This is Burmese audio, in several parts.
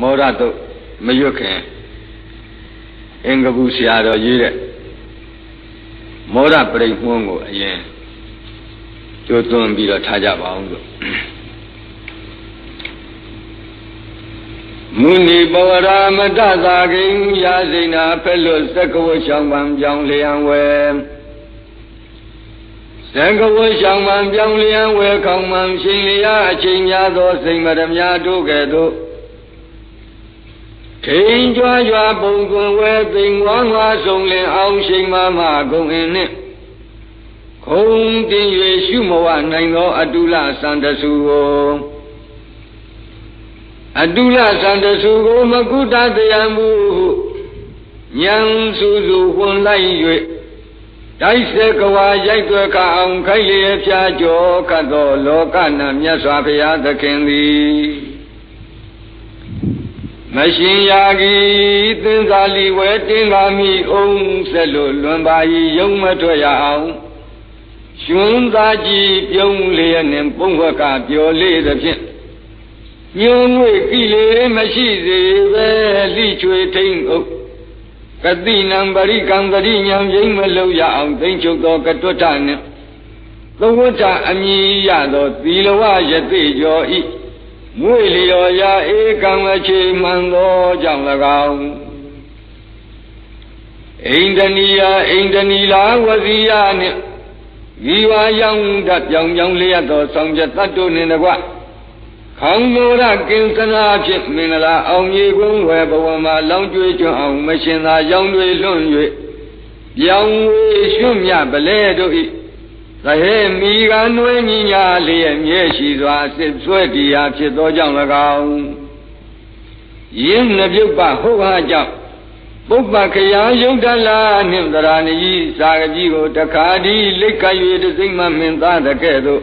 မောရတုတ်မရွတ်ခင်အင်္ဂပုဆရာတော်ရေးတဲ့မောရပရိမွန်းကိုအရင်ကြိုးသွင်းပြီးတော့ထားကြပါအောင်လို့မုနိပဝရမတသာကိယာစိနာဖက်လွတ်သက္ကဝရှောင်းပံပြောင်းလျံဝဲသံဃဝရှောင်းမှန်ပြောင်းလျံဝဲခေါင်မှန်ရှင်လျာအချိန်များသောစိတ်မရမြတို့ကဲ့သို့ ထိန်ကြွားကြွားပုံကွန်ဝဲသိမ်ဝါငွားဆုံးလင်အောင်ရှိန်မမဂုံအင်းနှင့်ခုံတင်၍ရှုမဝနိုင်သောအတုလစန္တဆူကိုအတုလစန္တဆူကိုမကုတတရားမူဉာဏ်စုစုဝင်လိုက်၍တိုက်စေကဝါရိုက်သွဲကအောင်ခိုက်လျက်ဖြာကျော်ကသောလောကနာမြတ်စွာဘုရားသခင်သည် မရှင်ရာဂီသင်္သာလီဝဲတင်ကားမိအောင်ဆက်လို့လွန်ပါ၏ယုံမထွက်ရအောင်ရှင်သာကြည်ပြုံးလျက်နှင့်ပုံဝကပြောလေသဖြင့်ညုံငွေကိလေမရှိစေပဲလိချွေထိန်ဥကတိနံပရိကံတရိညာငိမ့်မလို့ရအောင်သိမ့်ချုပ်သောကတွဋ္ဌနှင့်သဝဋ္ဌအမည်ရသောသီလဝယတိကျော်ဤ မွေလျော်ရာဧကံအခြေမှန်သောကြောင့်၎င်းအိန္ဒနီယအိန္ဒနီလာဝစီယနှင့်ဒီဝါရောင်တပြောင်ပြောင်လျက်သောဆောင်ချက်တတ်တို့နှင့်တကွခေါင်းမိုးရကင်္စနာဖြင့်မင်္ဂလာအောင်မြေကွန်းဝယ်ဘဝမှာလောင်းကျွေးကျွအောင်မရှင်သာရောင်းတွေလွန့်၍ပြောင်းဝေရွှတ်မြပလဲတို့၏ သဟေမိကနွေးညီညာလျက်မြဲရှိစွာစစ်ဆွဲတရားဖြစ်သောကြောင့်၎င်းယင်းနှပြုတ်ပဟုတ်ဟာကြောင့်ပုပ္ပခရာယုတ်တလာနှင့်သရဏီစာကကြီးကိုတခါဒီလိတ်က၍တစိမ့်မှမင်သားတဲ့ကဲ့သို့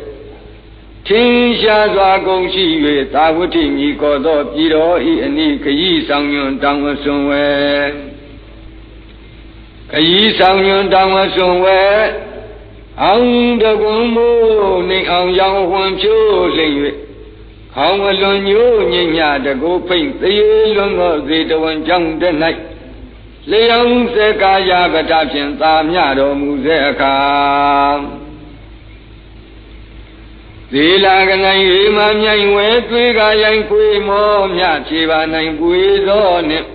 ထင်းရှားစွာကုန်ရှိ၍သာဝတိမြည်ကောသောပြည်တော်ဤအနိခရီးဆောင်ညွန်တောင်းဝဆွန်ဝဲခရီးဆောင်ညွန်တောင်းဝဆွန်ဝဲ အောင်တကွန်မိုးနေအောင်ရောင်ဝွန်ဖြိုးလိမ့်၍ခေါင်းအလွန်ညိုးညင်ညတကိုဖိမ့်သေးလွန်သောဇေတဝန်ကြောင့်တ၌လျောင်းစေကာယကတဖြင့်သာမြတော်မူစေအခါသီလာကနိုင်ဟေမမြိုင်ဝဲသွေးကရိုင်ခွေမောမြဖြေပါနိုင်ပွေသောနှင့်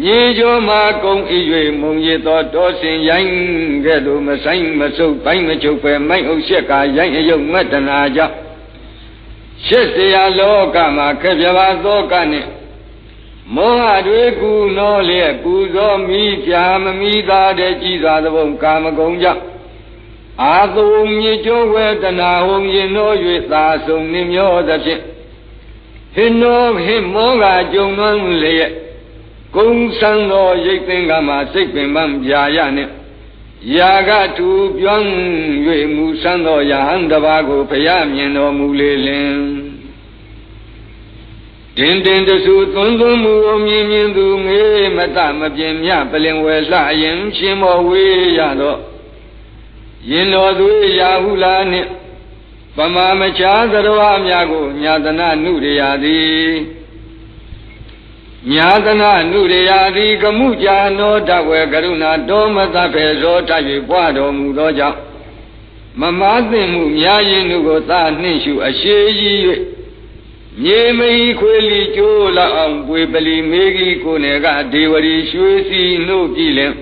မြေကျော်မှာကုံဤ၍မုံရသောတောစင်ရိုင်းကဲ့သို့မဆိုင်မဆုပ်ပိုင်းမချုပ်ပဲမိုက်အုပ်ရှက်ကရိုင်းအယုတ်မတနာကြောင့်ရှစ်စရာလောကမှာခက်ပြပါသောကနှင့်မောဟတွေကူနောလျက်ကူသောမိပြာမမိသားတဲ့ကြည်စွာသဘုံကာမဂုံကြောင့်အာသုံမြေကျော်ဝေဒနာဟုံရင်သော၍သာဆုံနှမျောသဖြင့်ဟိနောဟိမောကကြုံသွန်းလျက် ကုံဆန်းသောရိတ်သင်္ကမှာစိတ်ပင်ပန်းပြာရနှင့်ယာကထူပြောင်း၍မူဆန်းသောယဟန်တပါးကိုဖျားမြင်တော်မူလေလင်တင်တင်တဆူသွန်းသွန်းမူကိုမြင်မြင်သူငေးမတမပြင်းမြပလင်ဝဲလှရင်ရှင်မောဝေးရတော့ရင်တော်သွေးရာဟုလာနှင့်ပမာမချာသရဝများကိုညာတနာနုရယာသည် ညာတနာနုရယာသည်ကမှုကြာနောတဝေကရုဏာတောမသဖေဇောထ၍ပွားတော်မူသောကြောင့်မမားသင့်မှုများရင်တို့ကိုသာနှင့်ရှုအရှိကြီး၍မြေမိခွေလီကျိုးလောက်အောင်ပွေပလီမေကြီးကိုနယ်ကဒေဝရီရွှေစီနှုတ်ကြည့်လင်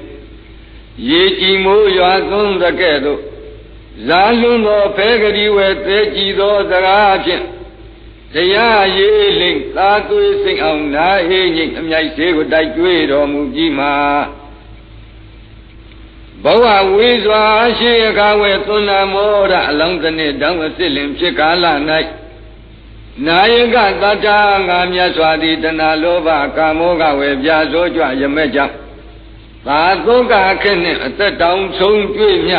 ရေကြည်မိုးရွာသွန်းတဲ့ကဲ့သို့ဇာလွန်သောဖဲကတိဝဲသေးကြည်သောစကားဖြင့် တရားရေးလိမ့်သာသွေးစိတ်အောင်နာဟေးငိမ့်အမြိုက်သေးကိုတိုက်ကြွေတော်မူပြီးမှဘဝဝေစွာရှိအခါဝဲသွန်နာမောရအလောင်းတနည်းတောင်းအစစ်လင်ဖြစ်ကာလ၌နာယကတတ္တာငါမြတ်စွာသည်တဏှာလောဘကာမောကဝေပြာစိုးကြွရမဲ့ကြောင့်သာသုကခက်နှင့်အသက်တောင်ဆုံးတွေ့မြ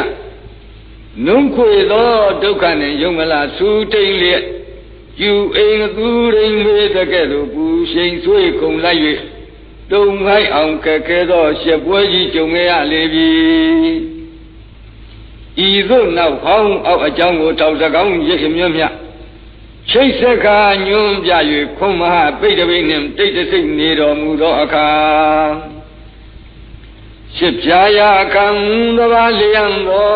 နုံခွေသောဒုက္ခနှင့်ယုံမလားစူတိန်လျက် ကျူအိမ်သူရိမ်မေတကဲ့သို့ပူရှိန်ဆွေးခုံလိုက်၍တုံခိုက်အောင်ခက်ခဲသောရှက်ပွဲကြီးကြုံရလေပြီဤသို့နောက်ဟောင်းအောက်အကြောင်းကိုထောက်စကောင်းရိပ်မြတ်မြတ်ချိတ်ဆက်ခါညွန်းပြ၍ခွန်မဟာပိဋကပိနှင့်တိတ်တဆိတ်နေတော်မူသောအခါရှစ်ပြာရာခံသဘာလျံသော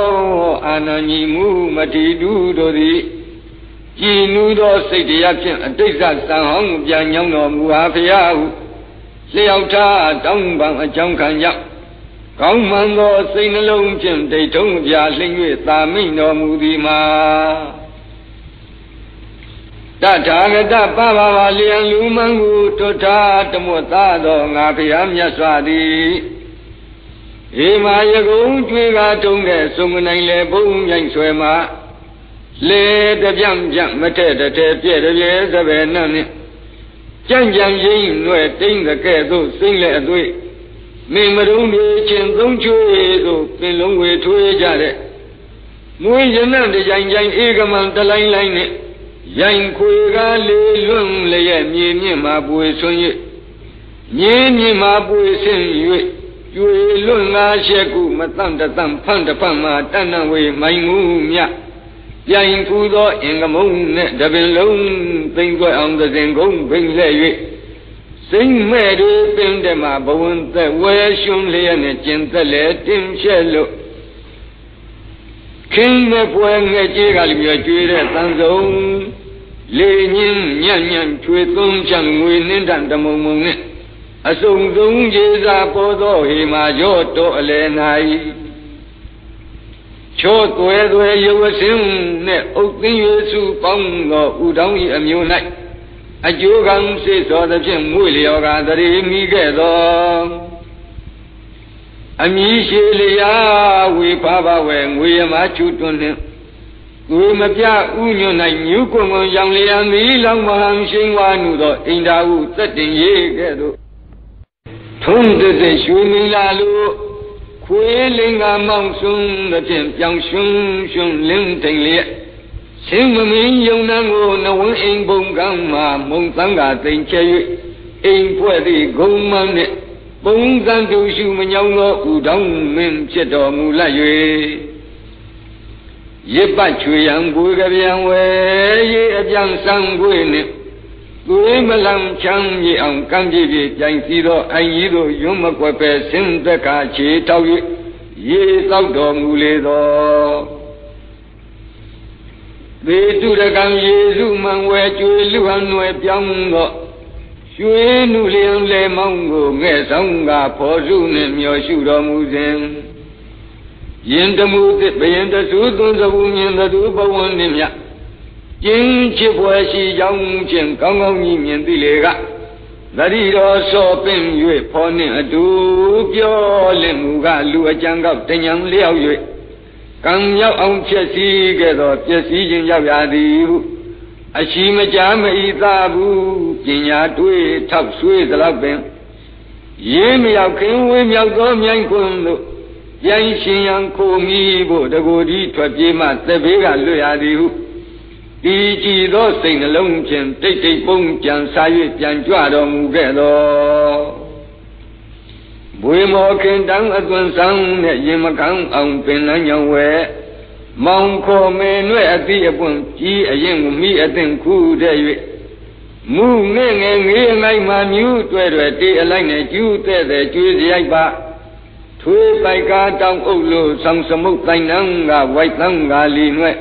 အာနန္ညီမှုမတိတုတို့သည် ကြည်နူးသောစိတ်တရားဖြင့်အတိတ်ဆံဟောင်းပြန်ညောင်းတော်မူဟာဖရာဟုလျှောက်ထားတောင်းပန်အကြောင်းခံကြောင့်ကောင်းမှန်သောစိတ်နှလုံးဖြင့်ဒိဋ္ဌုံပြလှိမ့်၍သာမိန်တော်မူသည်မှာတထာဂတပပပါလျံလူမန်ကိုထွထာတမွတ်သားသောငါဖျားမြတ်စွာသည်ဧမာယကုံကျွေးကားတုံးတဲ့စုံနိုင်လေဘုံမြိုင်ဆွဲမှာ လေတပြန့်ပြန့်မထက်တဲ့ပြည့်တပြဲသဘယ်နှံ့နှင့်ကြံ့ကြံရင်းနှွဲတိမ့်တဲ့ကဲ့သို့စိမ့်လက်အသွေးမင်းမရုံးတွေချင်းသုံးချွေသို့ပင်လုံးဝေထွေးကြတဲ့မွေးရနံ့တကြိုင်ကြိုင်ဧကမံတလိုင်းလိုင်းနဲ့ရိုင်ခွေကားလေလွန့်လျက်မြေမြင့်မှာပွေဆွံ့၍ညင်းမြင့်မှာပွေဆင်း၍ကျွေလွန့်ငါရှက်ကုမတန့်တတန့်ဖန့်တဖန့်မှာတဏ္ဏဝေမိုင်မှုမြ ပြိုင်ဖူးသောအင်္ဂမုံနဲ့တပင်လုံးသိမ့်ွက်အောင်သစဉ်ကုန်းဖိမ့်လှဲ့၍စိမ့်မဲ့တွေပင်တမဘဝန္သက်ဝဲရှုံးလျက်နဲ့ကျင်သက်လေတင်းဖြဲ့လို့ခင်းမဲ့ပွဲငှက်ကြီးကလည်းမျိုးကျွေးတဲ့တန်စုံလေညင်းညံ့ညံ့ချွေသုံးချံငွေနှင်းတန်တမုံမုံနဲ့အစုံဆုံးခြေစာပေါ်သောဟေမာရော့တော်အလဲ၌ ချောသွဲသွဲရုပ်အစင်းနဲ့အုတ်သိရွစုပေါင်းသောဥတောင်း၏အမျိုး၌အကျိုးကံစေသောသဖြင့်မွေလျောကတရေမိခဲ့သောအမည်ရှိလျာဝေဖာဘဝဲငွေရမချူတွန်းနှင့်ကိုမပြဥညွန့်၌ညူကွန်ကွန်ရောင်လျံမီလောင်မဟံရှိန်ဝါနုသောအိန္ဒာဟုသက်တင်ရေးကဲ့သို့ထုံးတဲ့ရွှေမီလာလို ခွေးလင်္ကာမောင်ဆွန်းသဖြင့်ပြောင်ရွှွန်းရွှွန်းလင်းတိမ်လျက်ရှင်မမင်းယုံနှံကိုနဝင်းအိမ်ပုံကမ်းမှာမုံသံဃာတိမ်ချဲ၍အိမ်ဖွဲ့သည့်ဂုံမန်းနှင့်ပုံစံတူရှုမညောင်းသောဥတောင်းမင်းဖြစ်တော်မူလတ်၍ရစ်ပတ်ချွေရန်ကိုကြပြန်ဝဲရေးအပြန်ဆံခွေနှင့် သွေးမလံချမ်းမြေအောင်ကံပြည့်ပြည့်ကြိုင်စီသောအိုင်ကြီးတို့ယွန်းမကွယ်ပဲဆင်းသက်ကာခြေတောက်၍ရေသောက်တော်မူလေသောသေတုရကံယေစုမံဝဲကျွေလူဟန်ွယ်ပြောင်းသောရွှေနုလျံလေမောင်းကိုငဲ့ဆောင်ကဖော်စုနှင့်မျောရှုတော်မူစဉ်ယင်တမှုသစ်ဘယင်တစုသွန်သဘူးမြင်သူဘဝနှင့်မြ ကျင်းချစ်ဖွယ်ရှိကြောင်းချင်းကောင်းကောင်းကြီးမြင်သိလေကသတိတော်စောပင်၍ဖောနှင့်အတူပြောလင့်မူကလူအကြံကောက်တညံလျောက်၍ကံရောက်အောင်ဖြစ်စည်းခဲ့သောပျက်စီးခြင်းရောက်ရသည်ဟုအရှိမကြမဤသာဘူးပညာတွေးထောက်ဆွေးသလောက်ပင်ရေးမရောက်ခင်ဝေးမြောက်သောမြိုင်ခွန်းတို့ပြန်ရှင်ရန်ခိုမိဖို့တကူဒီထွက်ပြေးမှသက်ဘေးကလွတ်ရသည်ဟု ဒီကြည်သောစိတ်နှလုံးဖြင့်တိတ်တိတ်ပုံကြံစား၍ပြန်ကြွတော်မူခဲ့သောဘွေမောခင်တန်းအသွင်ဆောင်နဲ့ရင်မကန်းအောင်ပင်လန်းညောင်ဝဲမောင်ခေါ်မေနှဲ့အတိအပွင့်ကြီးအရင်ကိုမိအသင်ခုတဲ့၍မူငဲ့ငယ်ငေးငိုင်းမှမြူးတွေ့တွေ့တေးအလိုက်နဲ့ကျူးတဲ့တဲ့ကျွေးစရိုက်ပါထွေးပိုက်ကားတောင်းအုပ်လို့ဆောင်စမုတ်တိုင်နှံကဝိုက်သံကလီနှဲ့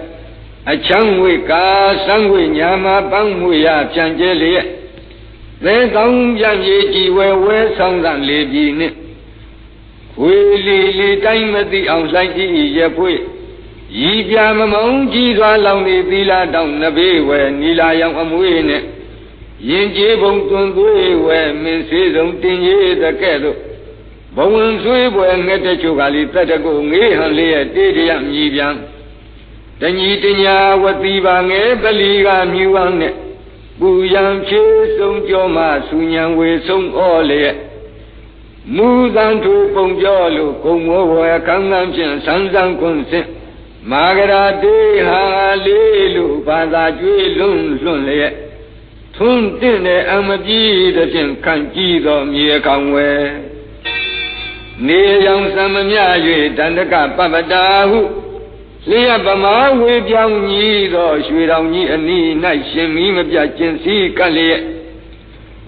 အချမ်းဝေကာစံဝေညာမပန်းမွေရဖြန့်ကျဲလျက်သဲတောင်းပြန်ကြီးကြည်ဝဲဝဲဆောင်သံလေပြီနှင့်ဝေလီလီတိုင်းမသိအောင်လှိုက်ကြည့်ရဖွေးဤပြမမုံကြီးစွာလောင်နေသီလာတောင်းနဘေးဝဲနီလာရောင်အမွေးနဲ့ရင်ကျေးပုံသွန်သွေးဝဲမင်းစေဆုံးတင်ကြီးတကဲ့သို့ဘဝံဆွေးပွဲငှက်တဲ့ချိုကလေးတတ်တကုငေးဟန်လေးရဲ့တေးတရမြည်ပြန် တညီတညာဝတိပါငယ်ပလီကမြူဝန်းနဲ့ပူရန်ဖြေဆုံးကြောမှဆူညံဝေဆုံးဩလျက်မူသံထူပုံပြောလို့ကုံမောဝဲကံကံဖြင့်ဆန်းဆန်းခွန်းစင်မာဂရာတေဟာလေးလို့ဘာသာကျွေးလွန်းလွန်းလျက်ထွန်းတင့်တဲ့အမကြီးတဲ့ဖြင့်ခံကြည့်သောမြေကောင်ဝဲနေရောင်သမမြ၍တန္တကပပတာဟု လျက်ပမာဝေပြောင်းကြီးသောရွှေတောင်ကြီးအနီး၌ရှင်မီမပြကျင်စီကလျက်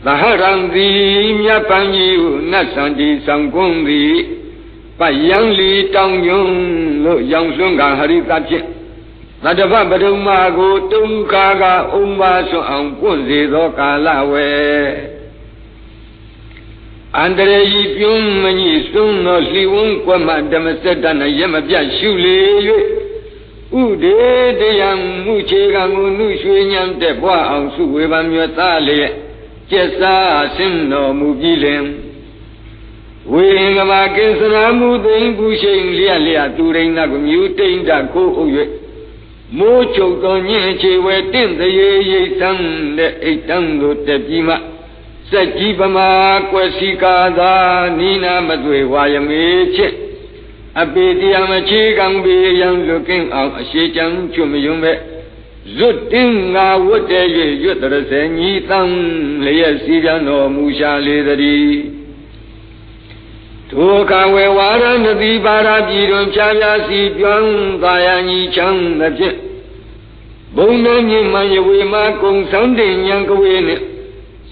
သဟရံသည်မြတ်ပန်းကြီးဟုနတ်ဆန္ဒီဆောင်ကွန်းသည်ပယံလီတောင်ညွန်းလို့ရောင်စွန်းကဟရိသဖြင့်သတ္တဗပဒုမာကိုတုံခါကအုံပါဆွအောင်ပွင့်စေသောကာလဝေအန္တရာယ်ပြုံးမကြီးစွန်းသောလှီဝန်းကွက်မှဓမ္မစက်တနရမပြရှုလေ၍ ဥဒေတယံမှုချေကံကိုနှုရွှေညံတဲ့ဘွားအောင်စုဝေပါမြတ်သားလျက်ကျက်စားဆင်းတော်မူပြီးလင်ဝေဟင်ကမာကိစ္စနာမှုသိမ့်ဘူးရှိန်လျက်လျက်သူရိဏကမြူတိမ့်တကိုအုပ်၍မိုးချုပ်သောညင်ချေဝဲတင့်တရေရိတ်တန်းတဲ့အိတ်တန်းကိုတက်ပြီးမှစက်ကြီးပမာကွယ်စီကာသာနိနာမသွေဝါယမေချစ် အပေတရားမချေကံပေယံလွကင်းအောင်အရှိချံချွမယုံပဲဇွတ်တင်းငါဝတ်တဲ့၍ရွတ်တရစေညီတန်းလျက်စီပြန်တော်မူရှာလေသည်ထိုကဝေဝါရဏတိပါရပြည်တွင်ဖြားဖြားစီပြောင်းသာယာညီချမ်းသဖြင့်ဘုံတော်မြင့်မှယဝေမကုံဆောင်တင်ဉာဏ်ကဝေနှင့်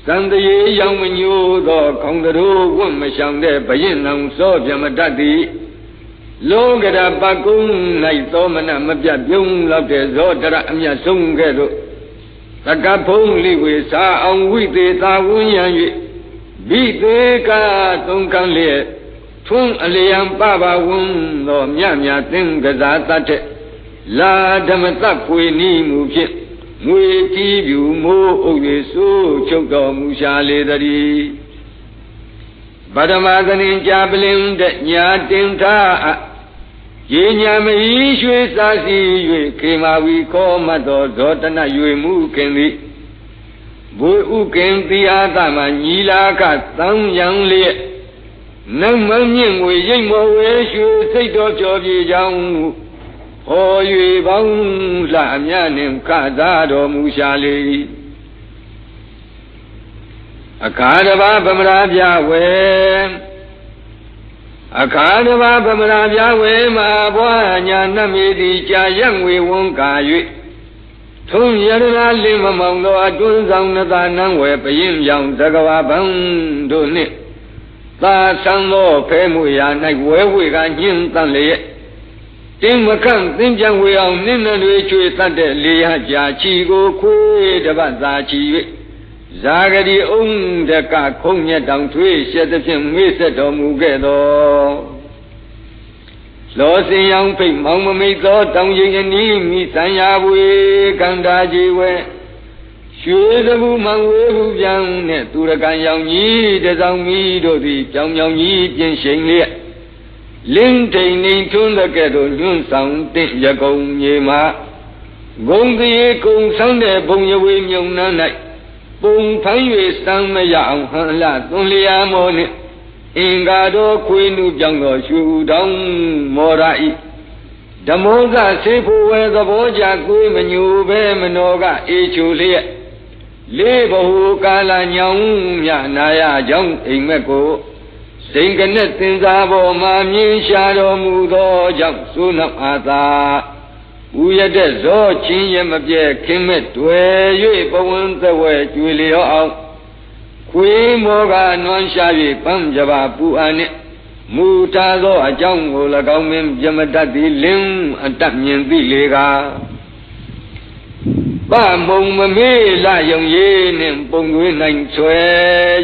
သံတရေရောင်မညိုးသောခေါင်းတော်ဝတ်မရှောင်တဲ့ဘရင်နောင်စောပြမတတ်သည် လောကရပကုံ၌သောမနမပြတ်ပြုံးလောက်တဲ့ဇောတရအမြတ်ဆုံးကဲ့သို့တကဖုံးလိဝေစာအောင်ဝိသေသာဝဉ္ယံ၍ဘိသေကသုံးကံလျက်ထွန်းအလျံပပဝန်းသောမြမြသင်္ကစားတတ်တဲ့လာဓမ္မတတ်ဖွေနီးမှုဖြင့်ငွေတီးပြူမိုးအုပ်၍စိုးချုပ်တော်မူရှာလေသည် ဗဒမသနင်ကြာပလင်တဲ့ညာတင်ထားရေညာမီရွှေစာစီ၍ခေမာဝီခောမတ်တော်ဇောတန၍မူခင်သည်ဘုဥကင်တိအာသမညီလာကသံယံလျက်နမမြင့်ငွေရိတ်မောဝဲရွှေစိတ်တော်ကြောပြေကြောင်းဟော၍ပေါင်းလှအမြနှင့်ခသာတော်မူရှာလေ အခါတဘာဗမရာပြဝဲအခါတဘာဗမရာပြဝဲမှာဘွားညာနှမေတိကြာရက်ငွေဝန်ကာ၍ထုံးရတနာလင်းမမောင်သောအတွန်းဆောင်နသာနံဝဲပရင်ကြောင့်သကဝဗံတို့နှင့်သာဆံသောဖဲမှုရာ၌ဝဲဝေကညှင်းတန်လျက်တင်းမခန့်သင်ပြန်ဝေအောင်နင်းနှတွေချွေတတ်တဲ့လေရကြာချီကိုခွေးတပတ်သာချီ၍ ဇာဂတိအုံတကခုံညက်တောင်ထွေးရှက်သဖြင့်ငွေဆက်တော်မူခဲ့သောလောစင်ရောင်ဖိတ်မောင်မမိတ်သောတောင်ရင်အနီးမိဆံရဝေကန္တာကြီးဝဲရွှေသမှုမံဝေဟုပြန်နဲ့သူရကံရောင်ကြီးတစောင်းမီတို့သည်ကြောင်ကြောင်ကြီးပြင်းရှိန်လျက်လင်းထိန်နေထွန်းတဲ့ကဲ့သို့လွန်းဆောင်တင့်ရကုံမြေမှာဂုံသေးကုံဆောင်တဲ့ဘုံရဝေမြုံနှမ်း၌ ပုံဖန်း၍စမ်းမရအောင်ဟန်လာသွန်လျာမောနှင့်အင်္ဂါတော်ခွေးနုပြောင်းသောရွှေဦးတောင်းမောရဤဓမောကစေဖို့ဝဲသဘောကြကိုယ်မညူပဲမနောကအေချိုလျက်လေးဘဟုကာလညောင်းမြနာရကြောင်းအိမ်မက်ကိုစိန်ကနဲ့သင်္သာပေါ်မှာမြင်ရှာတော်မူသောကြောင့်သုနအာသာ ဥရတဲ့ဇောချင်းရမပြဲခင်းမဲ့တွေ့၍ပဝန်းသက်ဝဲကျွေလျောအောင်ခွေးမောကနွမ်းရှာ၍ပန်းကြပါပူအာနှင့်မူတာသောအကြောင်းကို၎င်းမင်းပြမတတ်သည်လင်းအတတ်မြင်သိလေကားပမုံမမေးလာယုံရေးနှင့်ပုံသွေးနိုင်ဆွဲ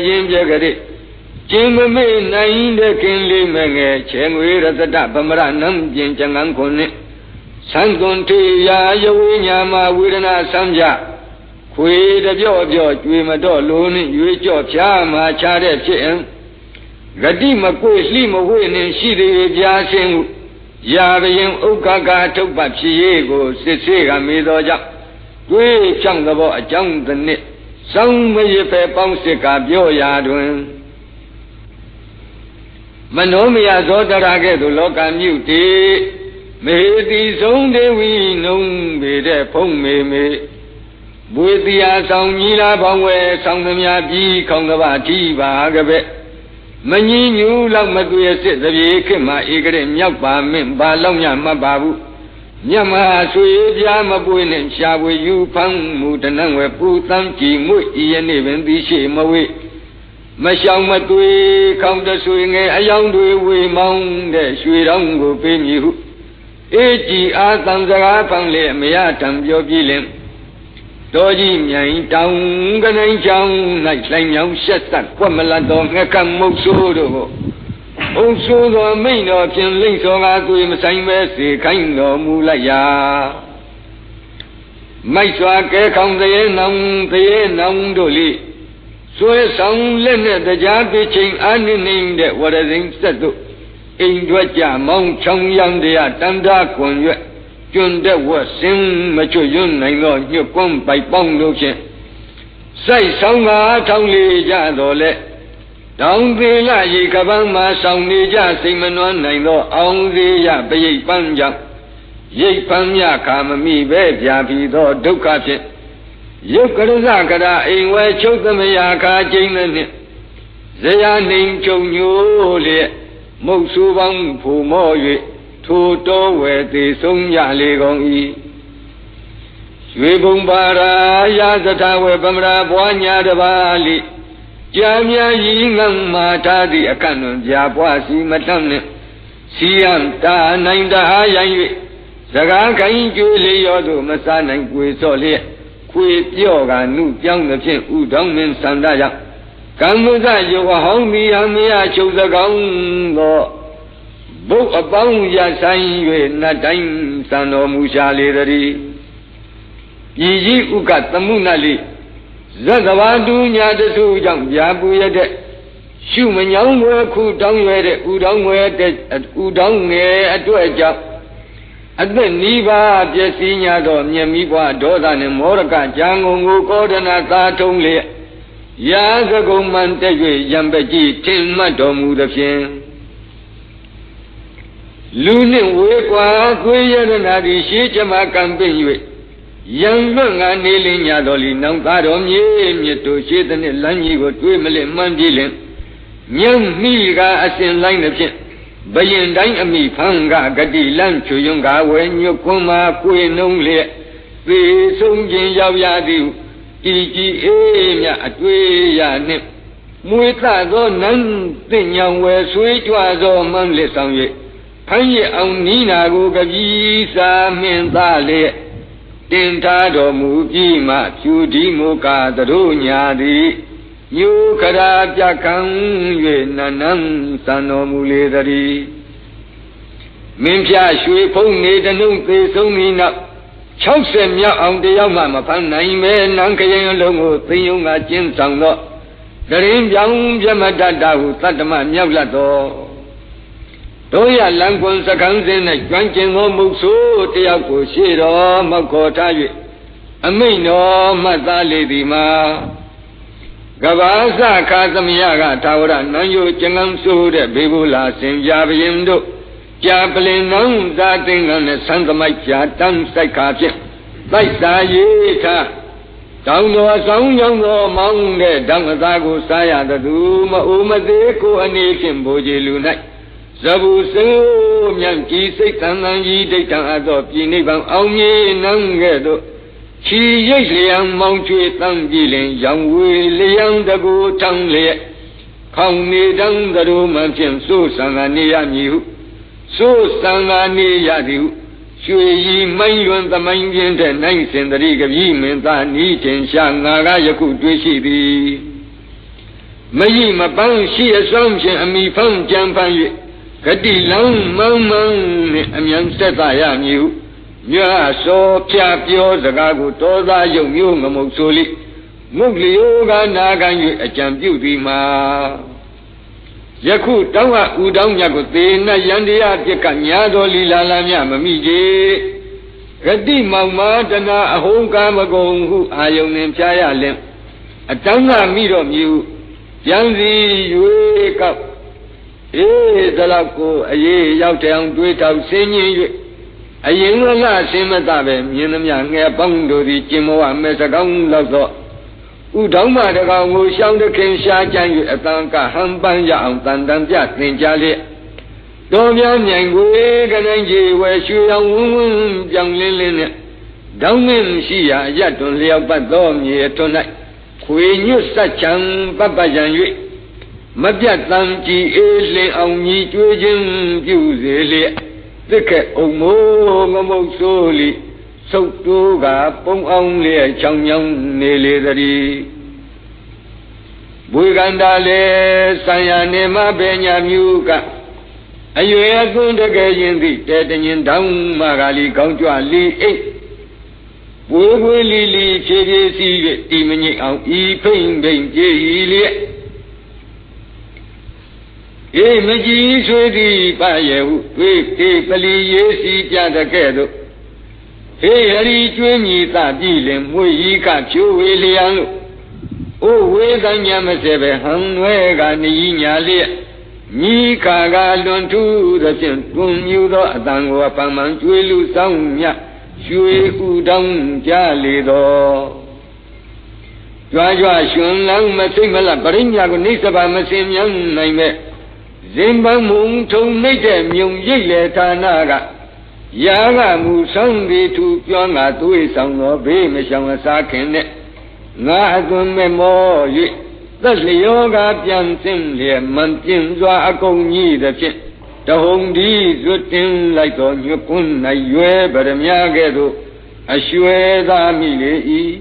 ရင်းပြကြတဲ့ကျင်းမမေ့နိုင်တဲ့ခင်လေးမငယ်ချေငွေရတတဗမရနံပြင်ကျငန်းခွန်နှင့် သံကွန်ထေယာယဝိညာမဝေဒနာဆံကြခွေတပြော့ပြော့ကျွေမတော့လိုနှင့်ရွေးကြော့ဖြားမှာချတဲ့ဖြစ်ရင်ဂတိမကွေလှိမဝေနှင့်ရှိသေးပြားခြင်းဟုရာဘရင်ဥက္ကကာထုတ်ပတ်ဖြစ်ရေးကိုစစ်ဆေးကမေးသောကြောင့်တွေးဖြောင်းသောအကြောင်းသနစ်စောင်းမရပဲပေါင်းစစ်ကပြောရာတွင်မနောမယဇောတရာကဲ့သို့လောကမြုတေ မေတိဆုံးဒေဝီနုံပေတဲ့ဖုံးမေမေဘွေတရားဆောင်ညီလာပေါင်းဝဲဆောင်သမျှပြီးခေါင်ကပတိပါကပဲ့မကြီးညူလောက်မသွေစစ်သပြေခေတ်မှာဧကရေမြောက်ပါမင့်ဘာလောက်ညမှတ်ပါဘူးမြတ်မဟာဆွေပြားမပွေးနဲ့ရှားပွေယူဖမ်းမှုတနံဝဲပူတန်းကြည်မွေ့ဤယနေ့ပင်သိရှိမဝေမရှောင်မသွေခေါင်းတဆွေငယ်အယောင်တွေဝေမောင်းတဲ့ရွှေတောင်းကိုပေးမည်ဟု အေးကြည်အားတန်စကားဖန်လေအမရတံပြောပြလင်တော်ကြီးမြိုင်တောင်ကနိုင်ချောင်း၌လိုက်မြောင်ရှက်သက်ကွက်မလတ်တော်ငှက်ကမုတ်ဆိုးတို့ကိုအုံဆိုးသောမိန်တော်ဖြင့်လိမ့်စောကားသွေမဆိုင်ပဲစေခိုင်းတော်မူလိုက်ရာမိုက်စွာကဲခေါင်တရေနောင်တရေနောင်တို့လိဆွဲဆောင်လက်နဲ့တရားပြချင်းအာနိနေတဲ့ဝရဇိန်ဆက်တို့ အိမ်ထွက်ကြမောင်းချောင်းရံတရားတန်တာကွန်ရွက်ကျွန်းတဲ့ဝက်စင်းမချွတ်ရွနိုင်သောညှက်ကွန်းပိုက်ပေါင်းတို့ဖြင့်စိုက်ဆောင်ကားထောင်းလေကြတော်လဲတောင်သေးလရေကပန်းမှာဆောင်နေကြစိတ်မနှွမ်းနိုင်သော အောင်သေးရပရိတ်ပန်းကြောင့်ရိတ်ပန်းမြခါမမိပဲပြာပြီးသောဒုက္ခဖြင့်ယုတ်ကရဇကရာအိမ်ဝဲချုပ်သမယာခါကျင်းတဲ့နှင့်ဇရာနှိမ်ချုံညိုးလျက် မုတ်ဆူပေါင်းဖူမော၍ထိုတော်ဝယ်သေးဆုံးရလေကုန်၏ရွေဘုံပါရာယာသထဝေပမရာဘွားညာတပါလိကြာမြရီငံမာထားသည့်အခန့်တွင်ကြာပွားစီမတတ်နှင့်စီယံတာနိုင်တအားရန်၍စကားခိုင်းကျွေးလေရောသို့မစားနိုင်ကွေစော့လျက်ခွေပြော့ကနုပြောင်းသဖြင့်ဥတောင်းမင်းစန္ဒရောက် ကံမုဇယောဟောင်းမီဟမယချုပ်စကောင်းသောဘုတ်အပေါင်းရဆိုင်၍နတ်တိုင်းစံတော်မူရှာလေတည်းပြည်ကြီးဥကသမှုနလိဇတ်သဘာတူညာတစုကြောင့်ပြာပူရတဲ့ရှုမညောင်းွယ်ခုတောင်းရွယ်တဲ့ဥတောင်းွယ်တဲ့ဥတောင်းငယ်အတွက်ကြောင့်အသက်နိဗ္ဗာန်ပျက်စီးညာသောမြတ်မိဘွားဒေါသနှင့်မောရကကြံငုံကိုကောဒနာသာထုံးလျက် ရာဇဂုံမှန်တက်၍ရံပကြီးထင်မှတ်တော်မူသဖြင့်လူနှင့်ဝေကွာသွေးရတနာသည်ရှေးချမကံပင့်၍ယံလွတ်ငါနေလင်းညာတော်လီနောင်သားတော်မြေမြတ်တို့ရှေးတဲ့လမ်းကြီးကိုတွေးမလင့်မှန်းကြည့်လင်ညံမိကအစဉ်လိုက်သဖြင့်ဘယင်တိုင်းအမိဖန်ကဂတိလန့်ချွယွန်းကဝဲညွတ်ကွန်းမှာကိုယ်နှုံးလျက်သေဆုံးခြင်းရောက်ရသည်ဤ ကြည်အေးမြအတွေ့ရနှင့်မွေသသောနန်းသိညာဝယ်ဆွေးကြွသောမှန်းလက်ဆောင်၍ဖမ်းရအောင်နီးနာကိုကပြီးစာမင်းသားလျက်တင်ထားတော်မူပြီးမှဖြူဒီမူကာသတို့ညာသည်ညုခရာပြခံ၍နနံသံတော်မူလေတည်းမင်းဖြရွှေဖုံးနေတနှုံသေဆုံးပြီးနောက် 60မြောက်အောင်တယောက်မှမဖမ်းနိုင်မဲနန်းခရင်အလုံးကိုသိယုံကကျင်းဆောင်တော့တရင်ပြောင်းပြမတတ်တာဟုတတ္တမမြောက်လတ်တော်တို့ရလံကွန်စကံစင်း၌ကျွမ်းကျင်သောမုတ်ဆိုးတယောက်ကိုရှေ့တော်မောက်ခေါ်ထား၍အမိန်တော်မှတ်သားလေသည်မှာကဘာစခါသမယကသာဝရနန်းယိုကျငန်းဆိုးတဲ့ဘေဘူးလာစင်ပြပရင်တို့ ကြာပလင်နောင်သာသင်္ကန်းနဲ့ဆန်းသမိုက်ကြာတန်းဆိုင်ခါဖြင့်တိုက်စာရေးထားတောင်းတော်ဆောင်ကြောင်းသောမောင်းတဲ့ဓမ္မသားကိုစားရသူမအိုမသေးကိုအနေဖြင့်ဘိုးကြီးလူ၌ဇဗုစေမြတ်ကြီးစိတ်တန်တန်ကြီးဒိဋ္ဌံအသောပြည်နိဗ္ဗာန်အောင်မြင်နှံကဲ့သို့ချီရိတ်လျံမောင်းချွေတန်းကြည်လင်ရောင်ဝေလျံတကူထံလျက်ခေါင်နေတန်းသတို့မှဖြင့်စိုးဆံကနေရမည်ဟု စိုးဆံကနေရသည်ဟုရွှေရီမိုင်းရွန်သမိုင်းပြင်းတဲ့နိုင်စင်တရိကပြီမင်းသားနီးတင်ရှာငါကယခုတွေ့ရှိသည်မယိမပန်းရှိအစွမ်းဖြင့်အမိဖန်းကြံဖန်း၍ဂတိလံမန်းမန်းနှင့်အမြန်သက်သာရမည်ဟုမြတ်စောဖြာပြောစကားကိုတောသားယုံမျိုးငမုတ်ဆိုလိမုတ်လျိုကနာခံ၍အကြံပြုသည်မှာ ယခုတောင်းဟာဥတောင်းမြတ်ကိုသေနတ်ယန္တရားပြက်ကညာတော်လီလာလာမြမမိကြဂတိမောင်မာတနာအဟုံးကာမဂုံဟုအာယုန်နှင်ဖြားရလင်အတောင်းကမိတော့မြူပြန်စီ၍ကောက်အေးသလောက်ကိုအေးရောက်တဲ့အောင်တွေးတောက်ဆင်းញင်း၍အရင်ကလဆင်းမတပဲမြင်သမျှငယ်ပေါင်းတို့သည်ကျင်မောဝမဲစကောင်းလောက်သော ဥတောင်းမတကောင်ကိုရှောင်းတခင်ရှားကြံ၍အတန်ကဟန်ပန်းရအောင်တန်တန်ပြသင်ကြားလျက်တော်ပြမြိုင်ကိုကနိုင်ကြီးဝဲရွှေရောင်ဝန်းဝန်းပြောင်းလင်းလင်းနဲ့တောင်းမင်းရှိရာအရတွန်လျောက်ပတ်သောမြေထွန်း၌ခွေညွတ်ဆက်ချံပပရန်၍မပြတ်တမ်းကြည်အေးလင်းအောင်မြည်ကျွေးခြင်းပြုစေလျက်သစ်ခက်အုံမိုးငမုတ်ဆိုးလီ ဆုတ်တိုးကပုံအောင်လျက်ချောင်းချောင်းနေလေသည်ဘွေကန္တာလေဆံရနေမပေညာမြူကအရွယ်အသွန်းတကယ်ရင်သည်တဲတညင်တောင်းမကလီကောင်းကြွလီအိတ်ဘွေဘွေလီလီဖြည်းဖြည်းစီး၍တီမငိတ်အောင်ဤဖိမ့်ဖိမ့်ပြေးလျက်အေးမကြည်ဆွေသည်ပါရဲ့ဟုတွေ့တေပလီရေးစီကြတဲ့ကဲ့သို့ ဟေးဟရီကျွေးမြည်သပြီလင်မွေဤကဖြိုးဝေလျံလို့အိုဝေကညမစေပဲဟံွဲကနေညာလျက်ညီခါကလွန်ထူးသဖြင့်တွင်မြူသောအတန်ကိုပန်ပန်ကျွေးလူဆောင်မြရွှေဥတောင်းကြလေတော်ကြွားကြွားရှင်လန်းမစိတ်မလပရိညာကိုနေစပါမစင်မြန်းနိုင်မဲ့ဇင်ပန်းမုံထုံနှိမ့်တဲ့မြုံရိပ်လေဌာနက ရာဂမူဆောင်ပြီးသူပြောငါသွေးဆောင်တော်ဘေးမရှောင်အစားခင်နဲ့ငါအသွင်မဲ့မော၍သက်လျောကပြန်စင်းလျက်မပြင်းစွာအကုန်ကြီးသည်ဖြင့်တဟုန်ဒီဇွတ်တင်လိုက်တော်ညွကွန်း၌ရွယ်ဗရမကဲ့သို့အရွှဲသာမိလေ၏